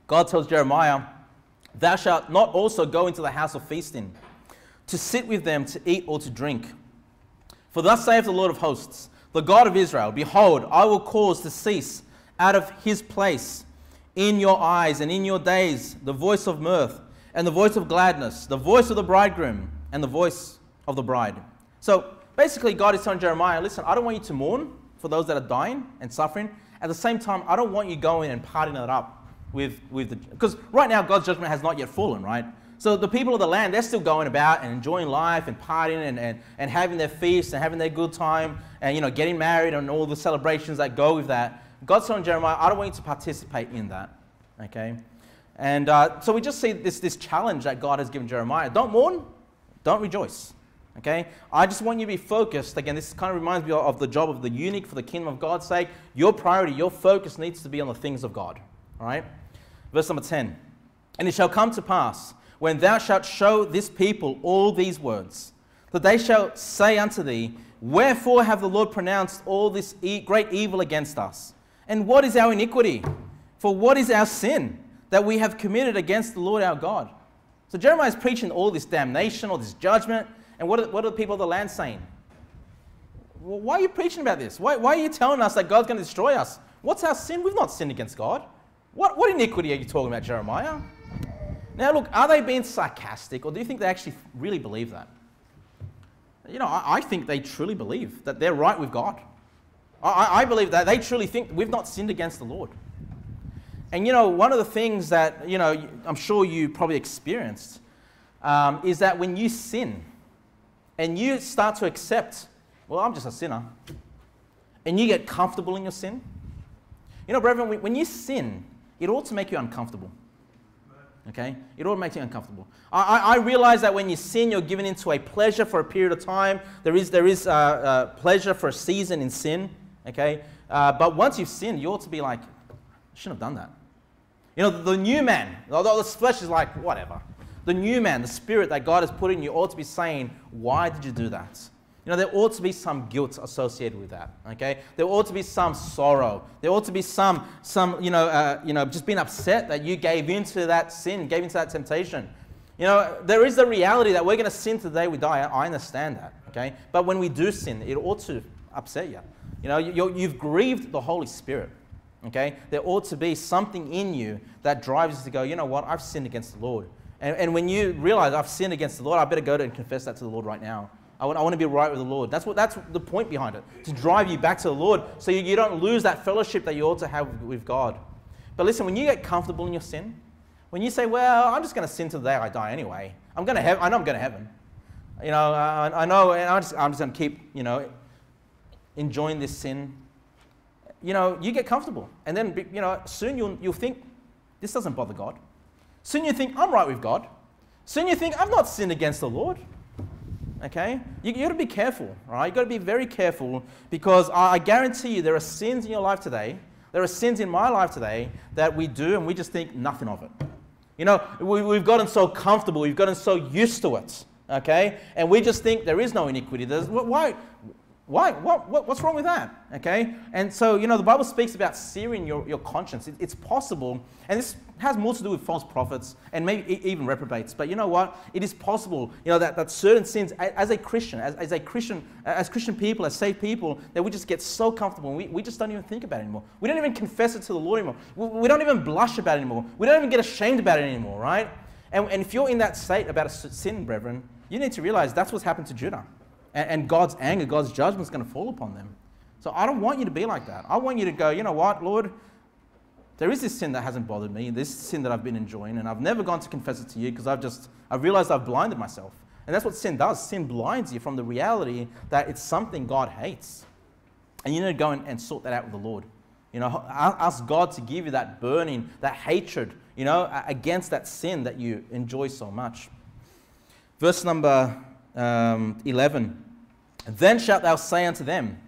God tells Jeremiah, Thou shalt not also go into the house of feasting, to sit with them to eat or to drink. For thus saith the Lord of hosts, the God of Israel Behold, I will cause to cease out of his place in your eyes and in your days the voice of mirth and the voice of gladness, the voice of the bridegroom and the voice of the bride. So basically, God is telling Jeremiah, listen, I don't want you to mourn for those that are dying and suffering. At the same time, I don't want you going and partying it up with, with the, because right now God's judgment has not yet fallen, right? So the people of the land, they're still going about and enjoying life and partying and, and, and having their feasts and having their good time and, you know, getting married and all the celebrations that go with that. God's telling Jeremiah, I don't want you to participate in that, okay? And uh, so we just see this, this challenge that God has given Jeremiah. Don't mourn, don't rejoice. Okay? I just want you to be focused. Again, this kind of reminds me of the job of the eunuch for the kingdom of God's sake. Your priority, your focus needs to be on the things of God. All right? Verse number 10. And it shall come to pass, when thou shalt show this people all these words, that they shall say unto thee, Wherefore have the Lord pronounced all this e great evil against us? And what is our iniquity? For what is our sin? that we have committed against the Lord our God. So Jeremiah is preaching all this damnation, all this judgment. And what are, what are the people of the land saying? Well, why are you preaching about this? Why, why are you telling us that God's going to destroy us? What's our sin? We've not sinned against God. What, what iniquity are you talking about, Jeremiah? Now, look, are they being sarcastic or do you think they actually really believe that? You know, I, I think they truly believe that they're right with God. I, I believe that they truly think we've not sinned against the Lord. And you know, one of the things that, you know, I'm sure you probably experienced um, is that when you sin and you start to accept, well, I'm just a sinner, and you get comfortable in your sin, you know, brethren, when you sin, it ought to make you uncomfortable. Okay? It ought to make you uncomfortable. I, I, realize that when you sin, you're given into a pleasure for a period of time. There is, there is uh, uh, pleasure for a season in sin. Okay? Uh, but once you've sinned, you ought to be like, I shouldn't have done that. You know, the, the new man, although the flesh is like, whatever. The new man, the spirit that God has put in you, ought to be saying, why did you do that? You know, there ought to be some guilt associated with that. Okay, there ought to be some sorrow. There ought to be some, some, you know, uh, you know, just being upset that you gave into that sin, gave into that temptation. You know, there is the reality that we're going to sin today we die. I understand that. Okay, but when we do sin, it ought to upset you. You know, you, you've grieved the Holy Spirit. Okay, there ought to be something in you that drives you to go. You know what? I've sinned against the Lord. And, and when you realize I've sinned against the Lord, I better go to and confess that to the Lord right now. I want, I want to be right with the Lord. That's, what, that's the point behind it, to drive you back to the Lord so you, you don't lose that fellowship that you ought to have with God. But listen, when you get comfortable in your sin, when you say, well, I'm just going to sin till the day I die anyway, I'm going to heaven, I know I'm going to heaven. You know, I, I know, and I'm just, I'm just going to keep, you know, enjoying this sin. You know, you get comfortable. And then, you know, soon you'll, you'll think, this doesn't bother God. Soon you think, I'm right with God. Soon you think, I've not sinned against the Lord. Okay? You, you got to be careful, right? You got to be very careful because I, I guarantee you there are sins in your life today. There are sins in my life today that we do and we just think nothing of it. You know, we, we've gotten so comfortable, we've gotten so used to it, okay? And we just think there is no iniquity. There's, why, why? What, what, what's wrong with that? Okay? And so, you know, the Bible speaks about searing your, your conscience. It, it's possible, and this has more to do with false prophets and maybe even reprobates. But you know what? It is possible, you know, that, that certain sins, as a Christian, as, as a Christian, as Christian people, as saved people, that we just get so comfortable and we, we just don't even think about it anymore. We don't even confess it to the Lord anymore. We, we don't even blush about it anymore. We don't even get ashamed about it anymore, right? And, and if you're in that state about a sin, brethren, you need to realize that's what's happened to Judah and, and God's anger, God's judgment is going to fall upon them. So I don't want you to be like that. I want you to go, you know what, Lord, there is this sin that hasn't bothered me, this sin that I've been enjoying, and I've never gone to confess it to you because I've just, I've realized I've blinded myself. And that's what sin does. Sin blinds you from the reality that it's something God hates. And you need to go and, and sort that out with the Lord. You know, ask God to give you that burning, that hatred, you know, against that sin that you enjoy so much. Verse number um, 11. Then shalt thou say unto them,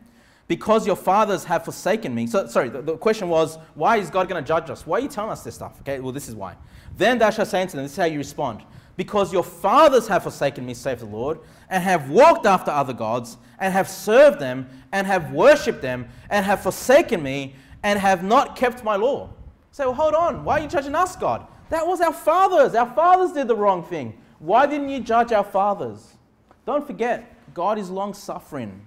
Because your fathers have forsaken me. So, sorry, the, the question was, why is God going to judge us? Why are you telling us this stuff? Okay, well, this is why. Then thou shalt say unto them, this is how you respond. Because your fathers have forsaken me, saith the Lord, and have walked after other gods, and have served them, and have worshipped them, and have forsaken me, and have not kept my law. Say, well, hold on. Why are you judging us, God? That was our fathers. Our fathers did the wrong thing. Why didn't you judge our fathers? Don't forget, God is long suffering.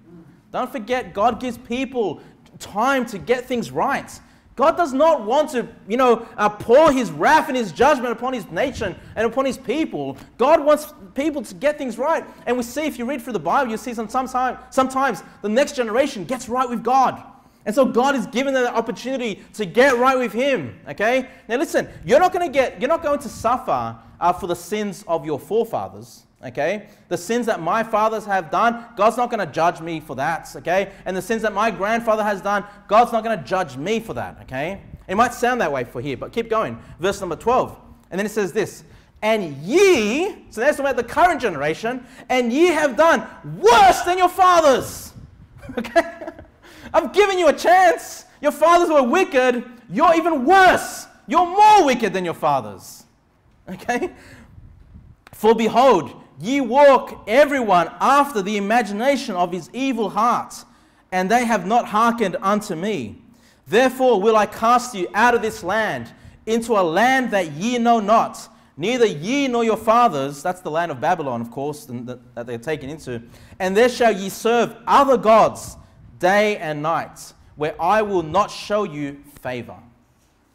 Don't forget, God gives people time to get things right. God does not want to, you know, uh, pour his wrath and his judgment upon his nation and upon his people. God wants people to get things right. And we see, if you read through the Bible, you see some, sometimes, sometimes the next generation gets right with God. And so God is giving them the opportunity to get right with him. Okay? Now listen, you're not going to get, you're not going to suffer uh, for the sins of your forefathers. Okay? The sins that my fathers have done, God's not going to judge me for that. Okay? And the sins that my grandfather has done, God's not going to judge me for that. Okay? It might sound that way for here, but keep going. Verse number 12. And then it says this And ye, so that's about the current generation, and ye have done worse than your fathers. Okay? I've given you a chance. Your fathers were wicked. You're even worse. You're more wicked than your fathers. Okay? For behold, Ye walk everyone after the imagination of his evil heart, and they have not hearkened unto me. Therefore will I cast you out of this land into a land that ye know not, neither ye nor your fathers, that's the land of Babylon, of course, that they're taken into, and there shall ye serve other gods day and night, where I will not show you favor.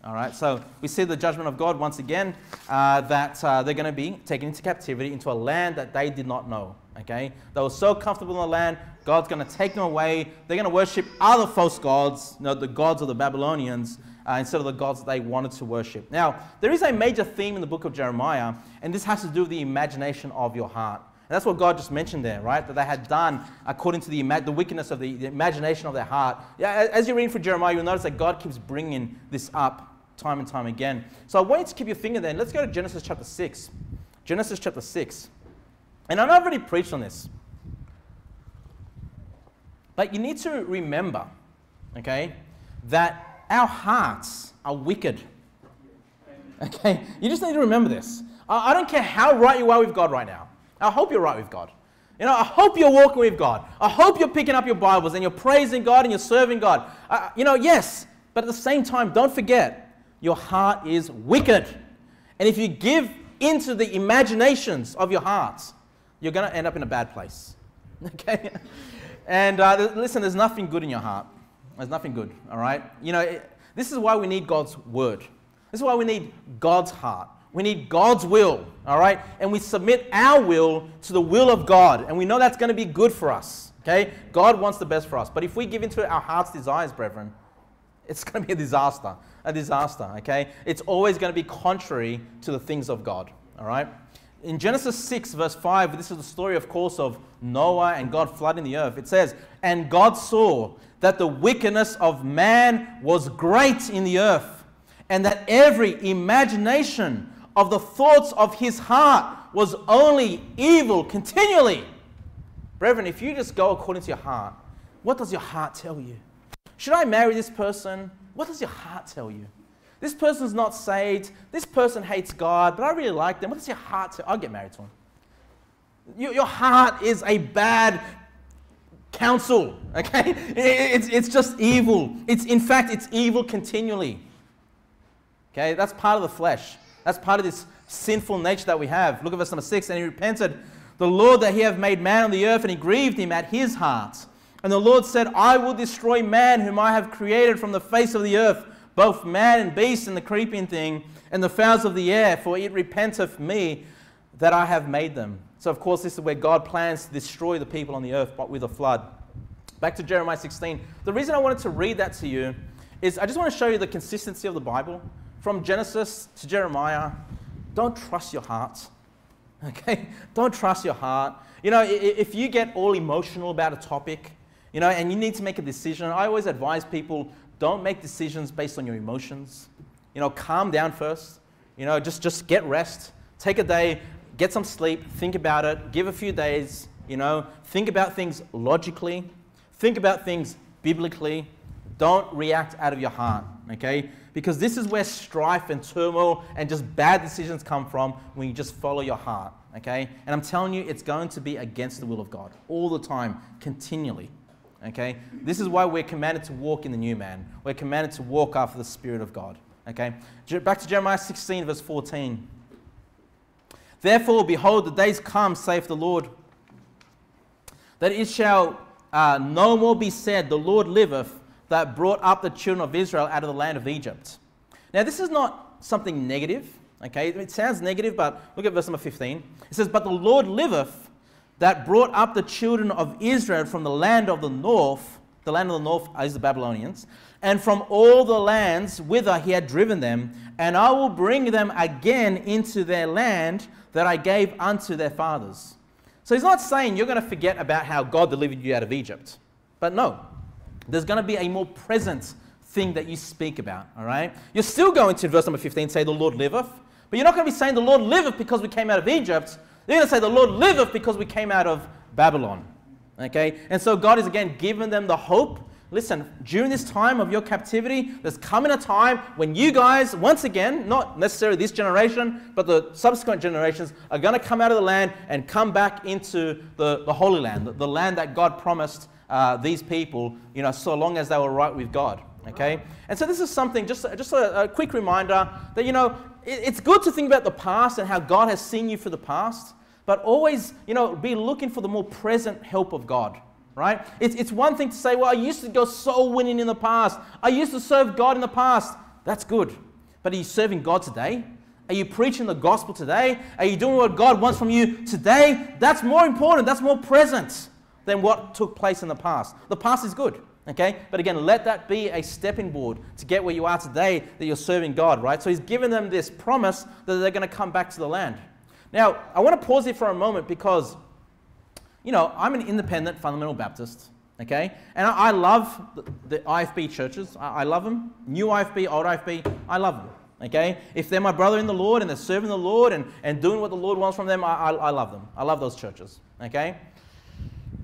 All right, so we see the judgment of God once again uh, that uh, they're going to be taken into captivity into a land that they did not know. Okay, they were so comfortable in the land, God's going to take them away. They're going to worship other false gods, you know, the gods of the Babylonians, uh, instead of the gods they wanted to worship. Now, there is a major theme in the book of Jeremiah, and this has to do with the imagination of your heart. And that's what God just mentioned there, right? That they had done according to the, the wickedness of the, the imagination of their heart. Yeah, as you're reading for Jeremiah, you'll notice that God keeps bringing this up time and time again. So I want you to keep your finger there. Let's go to Genesis chapter 6. Genesis chapter 6. And I know I've already preached on this. But you need to remember, okay, that our hearts are wicked. Okay? You just need to remember this. I don't care how right you are with God right now. I hope you're right with God. You know, I hope you're walking with God. I hope you're picking up your Bibles and you're praising God and you're serving God. Uh, you know, yes, but at the same time, don't forget, your heart is wicked. And if you give into the imaginations of your hearts, you're going to end up in a bad place. Okay? And uh, listen, there's nothing good in your heart. There's nothing good, all right? You know, it, this is why we need God's word. This is why we need God's heart. We need God's will, all right? And we submit our will to the will of God. And we know that's going to be good for us, okay? God wants the best for us. But if we give into our heart's desires, brethren, it's going to be a disaster. A disaster, okay? It's always going to be contrary to the things of God, all right? In Genesis 6, verse 5, this is the story, of course, of Noah and God flooding the earth. It says, And God saw that the wickedness of man was great in the earth, and that every imagination of the thoughts of his heart was only evil continually. Brethren, if you just go according to your heart, what does your heart tell you? Should I marry this person? What does your heart tell you? This person's not saved. This person hates God, but I really like them. What does your heart tell? I'll get married to him. Your, your heart is a bad counsel, okay? It's, it's just evil. It's, in fact, it's evil continually. Okay, that's part of the flesh. That's part of this sinful nature that we have. Look at verse number six. And he repented, the Lord that he have made man on the earth, and he grieved him at his heart. And the Lord said, I will destroy man whom I have created from the face of the earth, both man and beast and the creeping thing, and the fowls of the air, for it repenteth me that I have made them. So, of course, this is where God plans to destroy the people on the earth but with a flood. Back to Jeremiah 16. The reason I wanted to read that to you is I just want to show you the consistency of the Bible from Genesis to Jeremiah, don't trust your heart. Okay? Don't trust your heart. You know, if you get all emotional about a topic, you know, and you need to make a decision, I always advise people don't make decisions based on your emotions. You know, calm down first. You know, just, just get rest. Take a day, get some sleep, think about it, give a few days, you know, think about things logically, think about things biblically. Don't react out of your heart, okay? Because this is where strife and turmoil and just bad decisions come from when you just follow your heart. Okay? And I'm telling you, it's going to be against the will of God all the time, continually. Okay? This is why we're commanded to walk in the new man. We're commanded to walk after the Spirit of God. Okay? Back to Jeremiah 16, verse 14. Therefore, behold, the days come, saith the Lord, that it shall uh, no more be said, The Lord liveth, that brought up the children of Israel out of the land of Egypt. Now, this is not something negative, okay? It sounds negative, but look at verse number 15. It says, But the Lord liveth that brought up the children of Israel from the land of the north, the land of the north is the Babylonians, and from all the lands whither he had driven them, and I will bring them again into their land that I gave unto their fathers. So he's not saying you're going to forget about how God delivered you out of Egypt. But no, there's going to be a more present thing that you speak about, all right? You're still going to, verse number 15, say, The Lord liveth. But you're not going to be saying, The Lord liveth because we came out of Egypt. You're going to say, The Lord liveth because we came out of Babylon. Okay? And so God is again giving them the hope. Listen, during this time of your captivity, there's coming a time when you guys, once again, not necessarily this generation, but the subsequent generations, are going to come out of the land and come back into the, the Holy Land, the, the land that God promised uh, these people, you know, so long as they were right with God. Okay? And so this is something, just, just a, a quick reminder that, you know, it, it's good to think about the past and how God has seen you for the past, but always, you know, be looking for the more present help of God. Right? It's, it's one thing to say, well, I used to go soul winning in the past. I used to serve God in the past. That's good. But are you serving God today? Are you preaching the gospel today? Are you doing what God wants from you today? That's more important. That's more present than what took place in the past. The past is good, okay? But again, let that be a stepping board to get where you are today that you're serving God, right? So he's given them this promise that they're going to come back to the land. Now, I want to pause here for a moment because, you know, I'm an independent fundamental Baptist, okay? And I, love the, the, IFB churches. I, I love them. New IFB, old IFB, I love them. Okay? If they're my brother in the Lord and they're serving the Lord and, and doing what the Lord wants from them, I, I, I love them. I love those churches. Okay?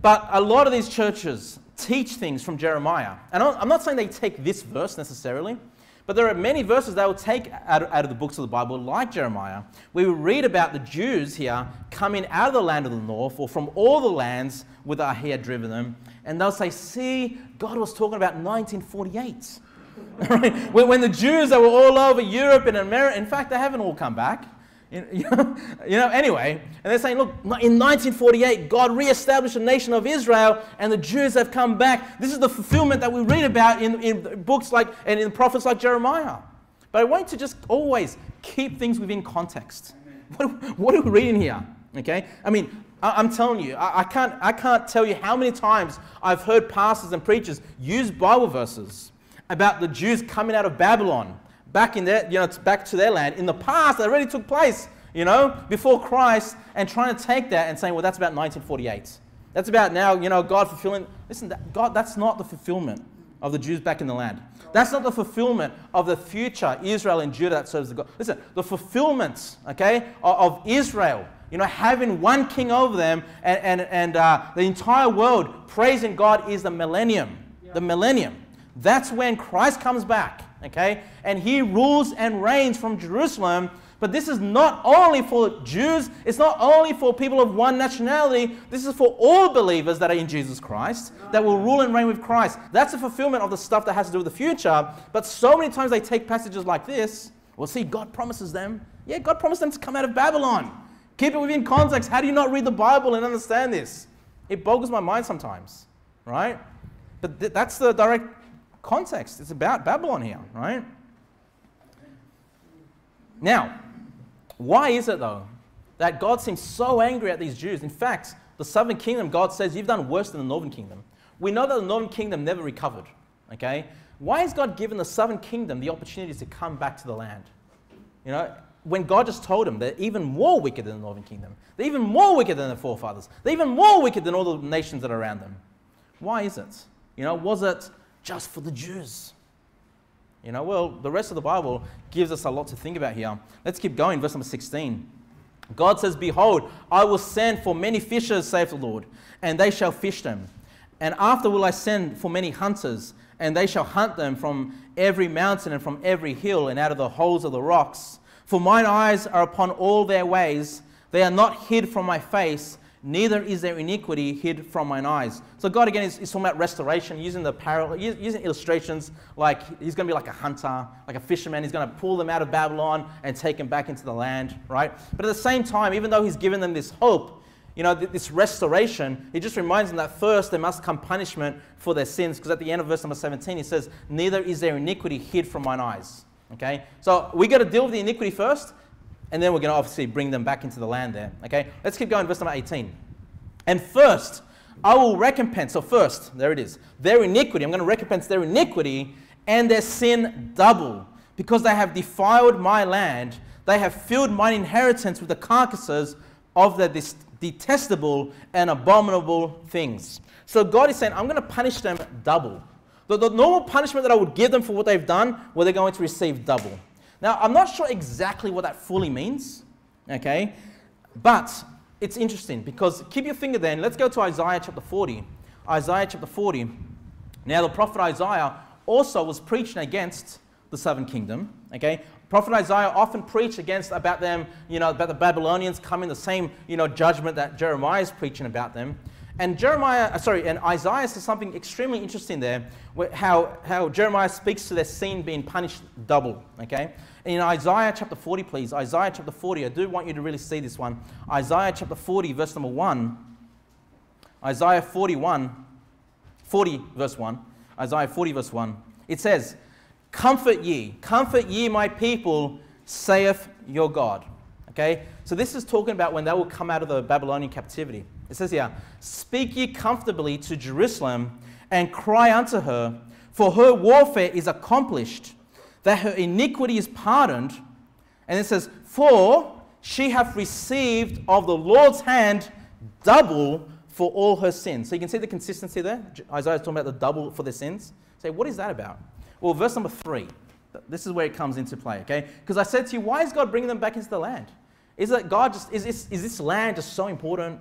But a lot of these churches teach things from Jeremiah. And I'm not saying they take this verse necessarily, but there are many verses they will take out, out of the books of the Bible, like Jeremiah, we read about the Jews here coming out of the land of the north or from all the lands whither he had driven them. And they'll say, See, God was talking about 1948. when, when the Jews that were all over Europe and America, in fact, they haven't all come back. You know, anyway, and they're saying, look, in 1948, God reestablished the nation of Israel and the Jews have come back. This is the fulfillment that we read about in, in books like, and in prophets like Jeremiah. But I want you to just always keep things within context. What, what, are we reading here? Okay? I mean, I, am telling you, I, I, can't, I can't tell you how many times I've heard pastors and preachers use Bible verses about the Jews coming out of Babylon back in their, you know, back to their land. In the past, that already took place, you know, before Christ, and trying to take that and saying, well, that's about 1948. That's about now, you know, God fulfilling. Listen, that, God, that's not the fulfillment of the Jews back in the land. That's not the fulfillment of the future Israel and Judah that serves the God. Listen, the fulfillment, okay, of, of Israel, you know, having one king over them and, and, and uh, the entire world praising God is the millennium. The millennium. That's when Christ comes back, okay? And he rules and reigns from Jerusalem. But this is not only for Jews, it's not only for people of one nationality, this is for all believers that are in Jesus Christ, that will rule and reign with Christ. That's the fulfillment of the stuff that has to do with the future. But so many times they take passages like this. Well, see, God promises them. Yeah, God promised them to come out of Babylon. Keep it within context. How do you not read the Bible and understand this? It boggles my mind sometimes, right? But th- that's the direct context. It's about Babylon here, right? Now, why is it though that God seems so angry at these Jews? In fact, the southern kingdom, God says, you've done worse than the northern kingdom. We know that the northern kingdom never recovered, okay? Why has God given the southern kingdom the opportunity to come back to the land? You know, when God just told them they're even more wicked than the northern kingdom. They're even more wicked than their forefathers. They're even more wicked than all the nations that are around them. Why is it? You know, was it just for the Jews. You know, well, the rest of the Bible gives us a lot to think about here. Let's keep going, verse number 16. God says, Behold, I will send for many fishers, saith the Lord, and they shall fish them. And after will I send for many hunters, and they shall hunt them from every mountain and from every hill and out of the holes of the rocks. For mine eyes are upon all their ways, they are not hid from my face, neither is there iniquity hid from mine eyes. So God again is, is talking about restoration, using the parallel, using illustrations like he's going to be like a hunter, like a fisherman. He's going to pull them out of Babylon and take them back into the land, right? But at the same time, even though he's given them this hope, you know, this restoration, he just reminds them that first there must come punishment for their sins, because at the end of verse number 17, he says, Neither is there iniquity hid from mine eyes. Okay? So we got to deal with the iniquity first, and then we're going to obviously bring them back into the land there. Okay, let's keep going, verse number 18. And first, I will recompense, so first, there it is, their iniquity. I'm going to recompense their iniquity and their sin double, because they have defiled my land. They have filled mine inheritance with the carcasses of the detestable and abominable things. So God is saying, I'm going to punish them double. The, the normal punishment that I would give them for what they've done, well, they're going to receive double. Now, I'm not sure exactly what that fully means, okay? But it's interesting because keep your finger there and let's go to Isaiah chapter 40. Isaiah chapter 40. Now, the prophet Isaiah also was preaching against the southern kingdom, okay? Prophet Isaiah often preached against about them, you know, about the Babylonians coming, the same, you know, judgment that Jeremiah is preaching about them. And Jeremiah, uh, sorry, and Isaiah says something extremely interesting there, how, how Jeremiah speaks to their sin being punished double, okay? In Isaiah chapter 40, please, Isaiah chapter 40, I do want you to really see this one. Isaiah chapter 40, verse number 1. Isaiah 41, 40, verse 1. Isaiah 40, verse 1. It says, Comfort ye, comfort ye, my people, saith your God. Okay? So this is talking about when they will come out of the Babylonian captivity. It says here, Speak ye comfortably to Jerusalem and cry unto her, for her warfare is accomplished, that her iniquity is pardoned. And it says, For she hath received of the Lord's hand double for all her sins. So you can see the consistency there. Isaiah is talking about the double for their sins. Say, what is that about? Well, verse number three. This is where it comes into play, okay? Because I said to you, why is God bringing them back into the land? Is that God just, is this, is this land just so important?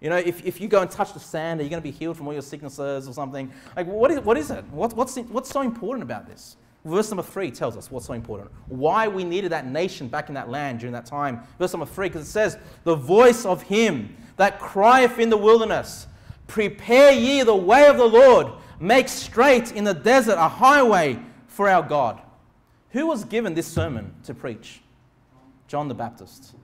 You know, if, if you go and touch the sand, are you going to be healed from all your sicknesses or something? Like, what is, what is it? What, what's, what's so important about this? Verse number three tells us what's so important. Why we needed that nation back in that land during that time. Verse number three, because it says, The voice of him that crieth in the wilderness, Prepare ye the way of the Lord, make straight in the desert a highway for our God. Who was given this sermon to preach? John the Baptist.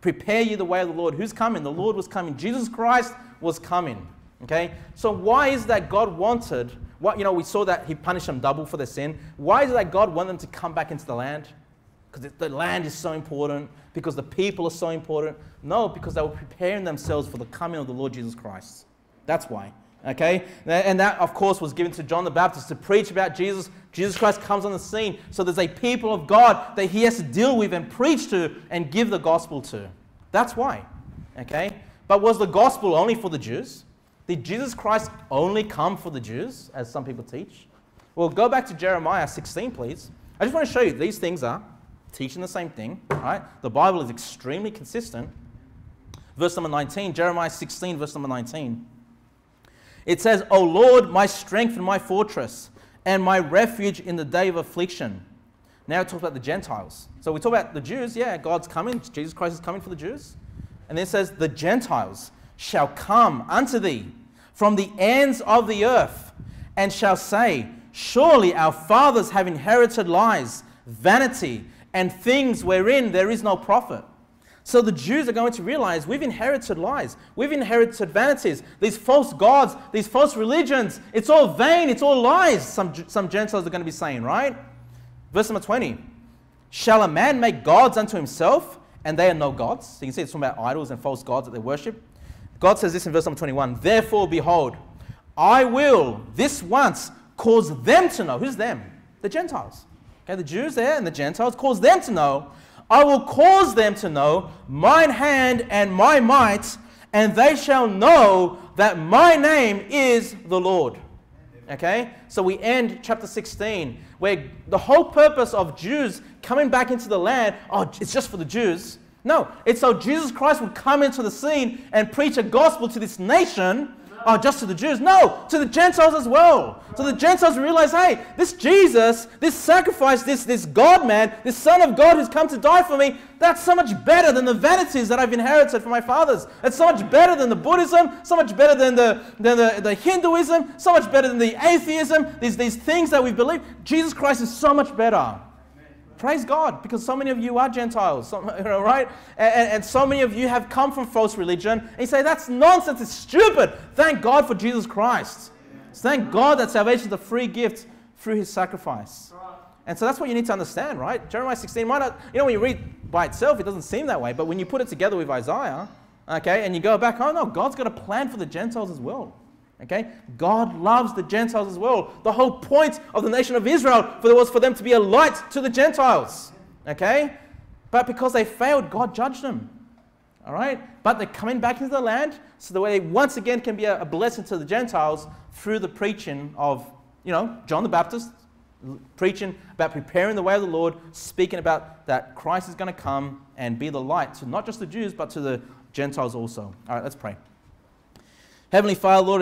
Prepare ye the way of the Lord. Who's coming? The Lord was coming. Jesus Christ was coming. Okay? So why is that God wanted, what you know, we saw that he punished them double for their sin. Why is it that God wanted them to come back into the land? Because the land is so important, because the people are so important. No, because they were preparing themselves for the coming of the Lord Jesus Christ. That's why. Okay? And that, of course, was given to John the Baptist to preach about Jesus. Jesus Christ comes on the scene. So there's a people of God that he has to deal with and preach to and give the gospel to. That's why. Okay? But was the gospel only for the Jews? Did Jesus Christ only come for the Jews, as some people teach? Well, go back to Jeremiah 16, please. I just want to show you these things are teaching the same thing. Right? The Bible is extremely consistent. Verse number 19, Jeremiah 16, verse number 19. It says, O Lord, my strength and my fortress, and my refuge in the day of affliction. Now it talks about the Gentiles. So we talk about the Jews, yeah, God's coming, Jesus Christ is coming for the Jews. And then it says, The Gentiles shall come unto thee from the ends of the earth, and shall say, Surely our fathers have inherited lies, vanity, and things wherein there is no profit. So the Jews are going to realize we've inherited lies. We've inherited vanities. These false gods, these false religions. It's all vain. It's all lies, some, some Gentiles are going to be saying, right? Verse number 20. Shall a man make gods unto himself, and they are no gods? So you can see it's talking about idols and false gods that they worship. God says this in verse number 21. Therefore, behold, I will this once cause them to know. Who's them? The Gentiles. Okay, the Jews there and the Gentiles cause them to know I will cause them to know mine hand and my might, and they shall know that my name is the Lord. Okay? So we end chapter 16, where the whole purpose of Jews coming back into the land, oh, it's just for the Jews. No, it's so Jesus Christ would come into the scene and preach a gospel to this nation oh, just to the Jews. No, to the Gentiles as well. So the Gentiles realize, hey, this Jesus, this sacrifice, this, this God man, this Son of God who's come to die for me, that's so much better than the vanities that I've inherited from my fathers. It's so much better than the Buddhism, so much better than the, than the, the Hinduism, so much better than the atheism, these, these things that we believe. Jesus Christ is so much better. Praise God, because so many of you are Gentiles, so, you know, right? And, and, so many of you have come from false religion. And you say, that's nonsense, it's stupid. Thank God for Jesus Christ. Thank God that salvation is a free gift through his sacrifice. And so that's what you need to understand, right? Jeremiah 16 might not, you know, when you read by itself, it doesn't seem that way. But when you put it together with Isaiah, okay, and you go back, oh no, God's got a plan for the Gentiles as well. Okay? God loves the Gentiles as well. The whole point of the nation of Israel was for them to be a light to the Gentiles. Okay? But because they failed, God judged them. All right? But they're coming back into the land so the way they once again can be a, a blessing to the Gentiles through the preaching of, you know, John the Baptist, preaching about preparing the way of the Lord, speaking about that Christ is going to come and be the light to not just the Jews, but to the Gentiles also. All right, let's pray. Heavenly Father, Lord,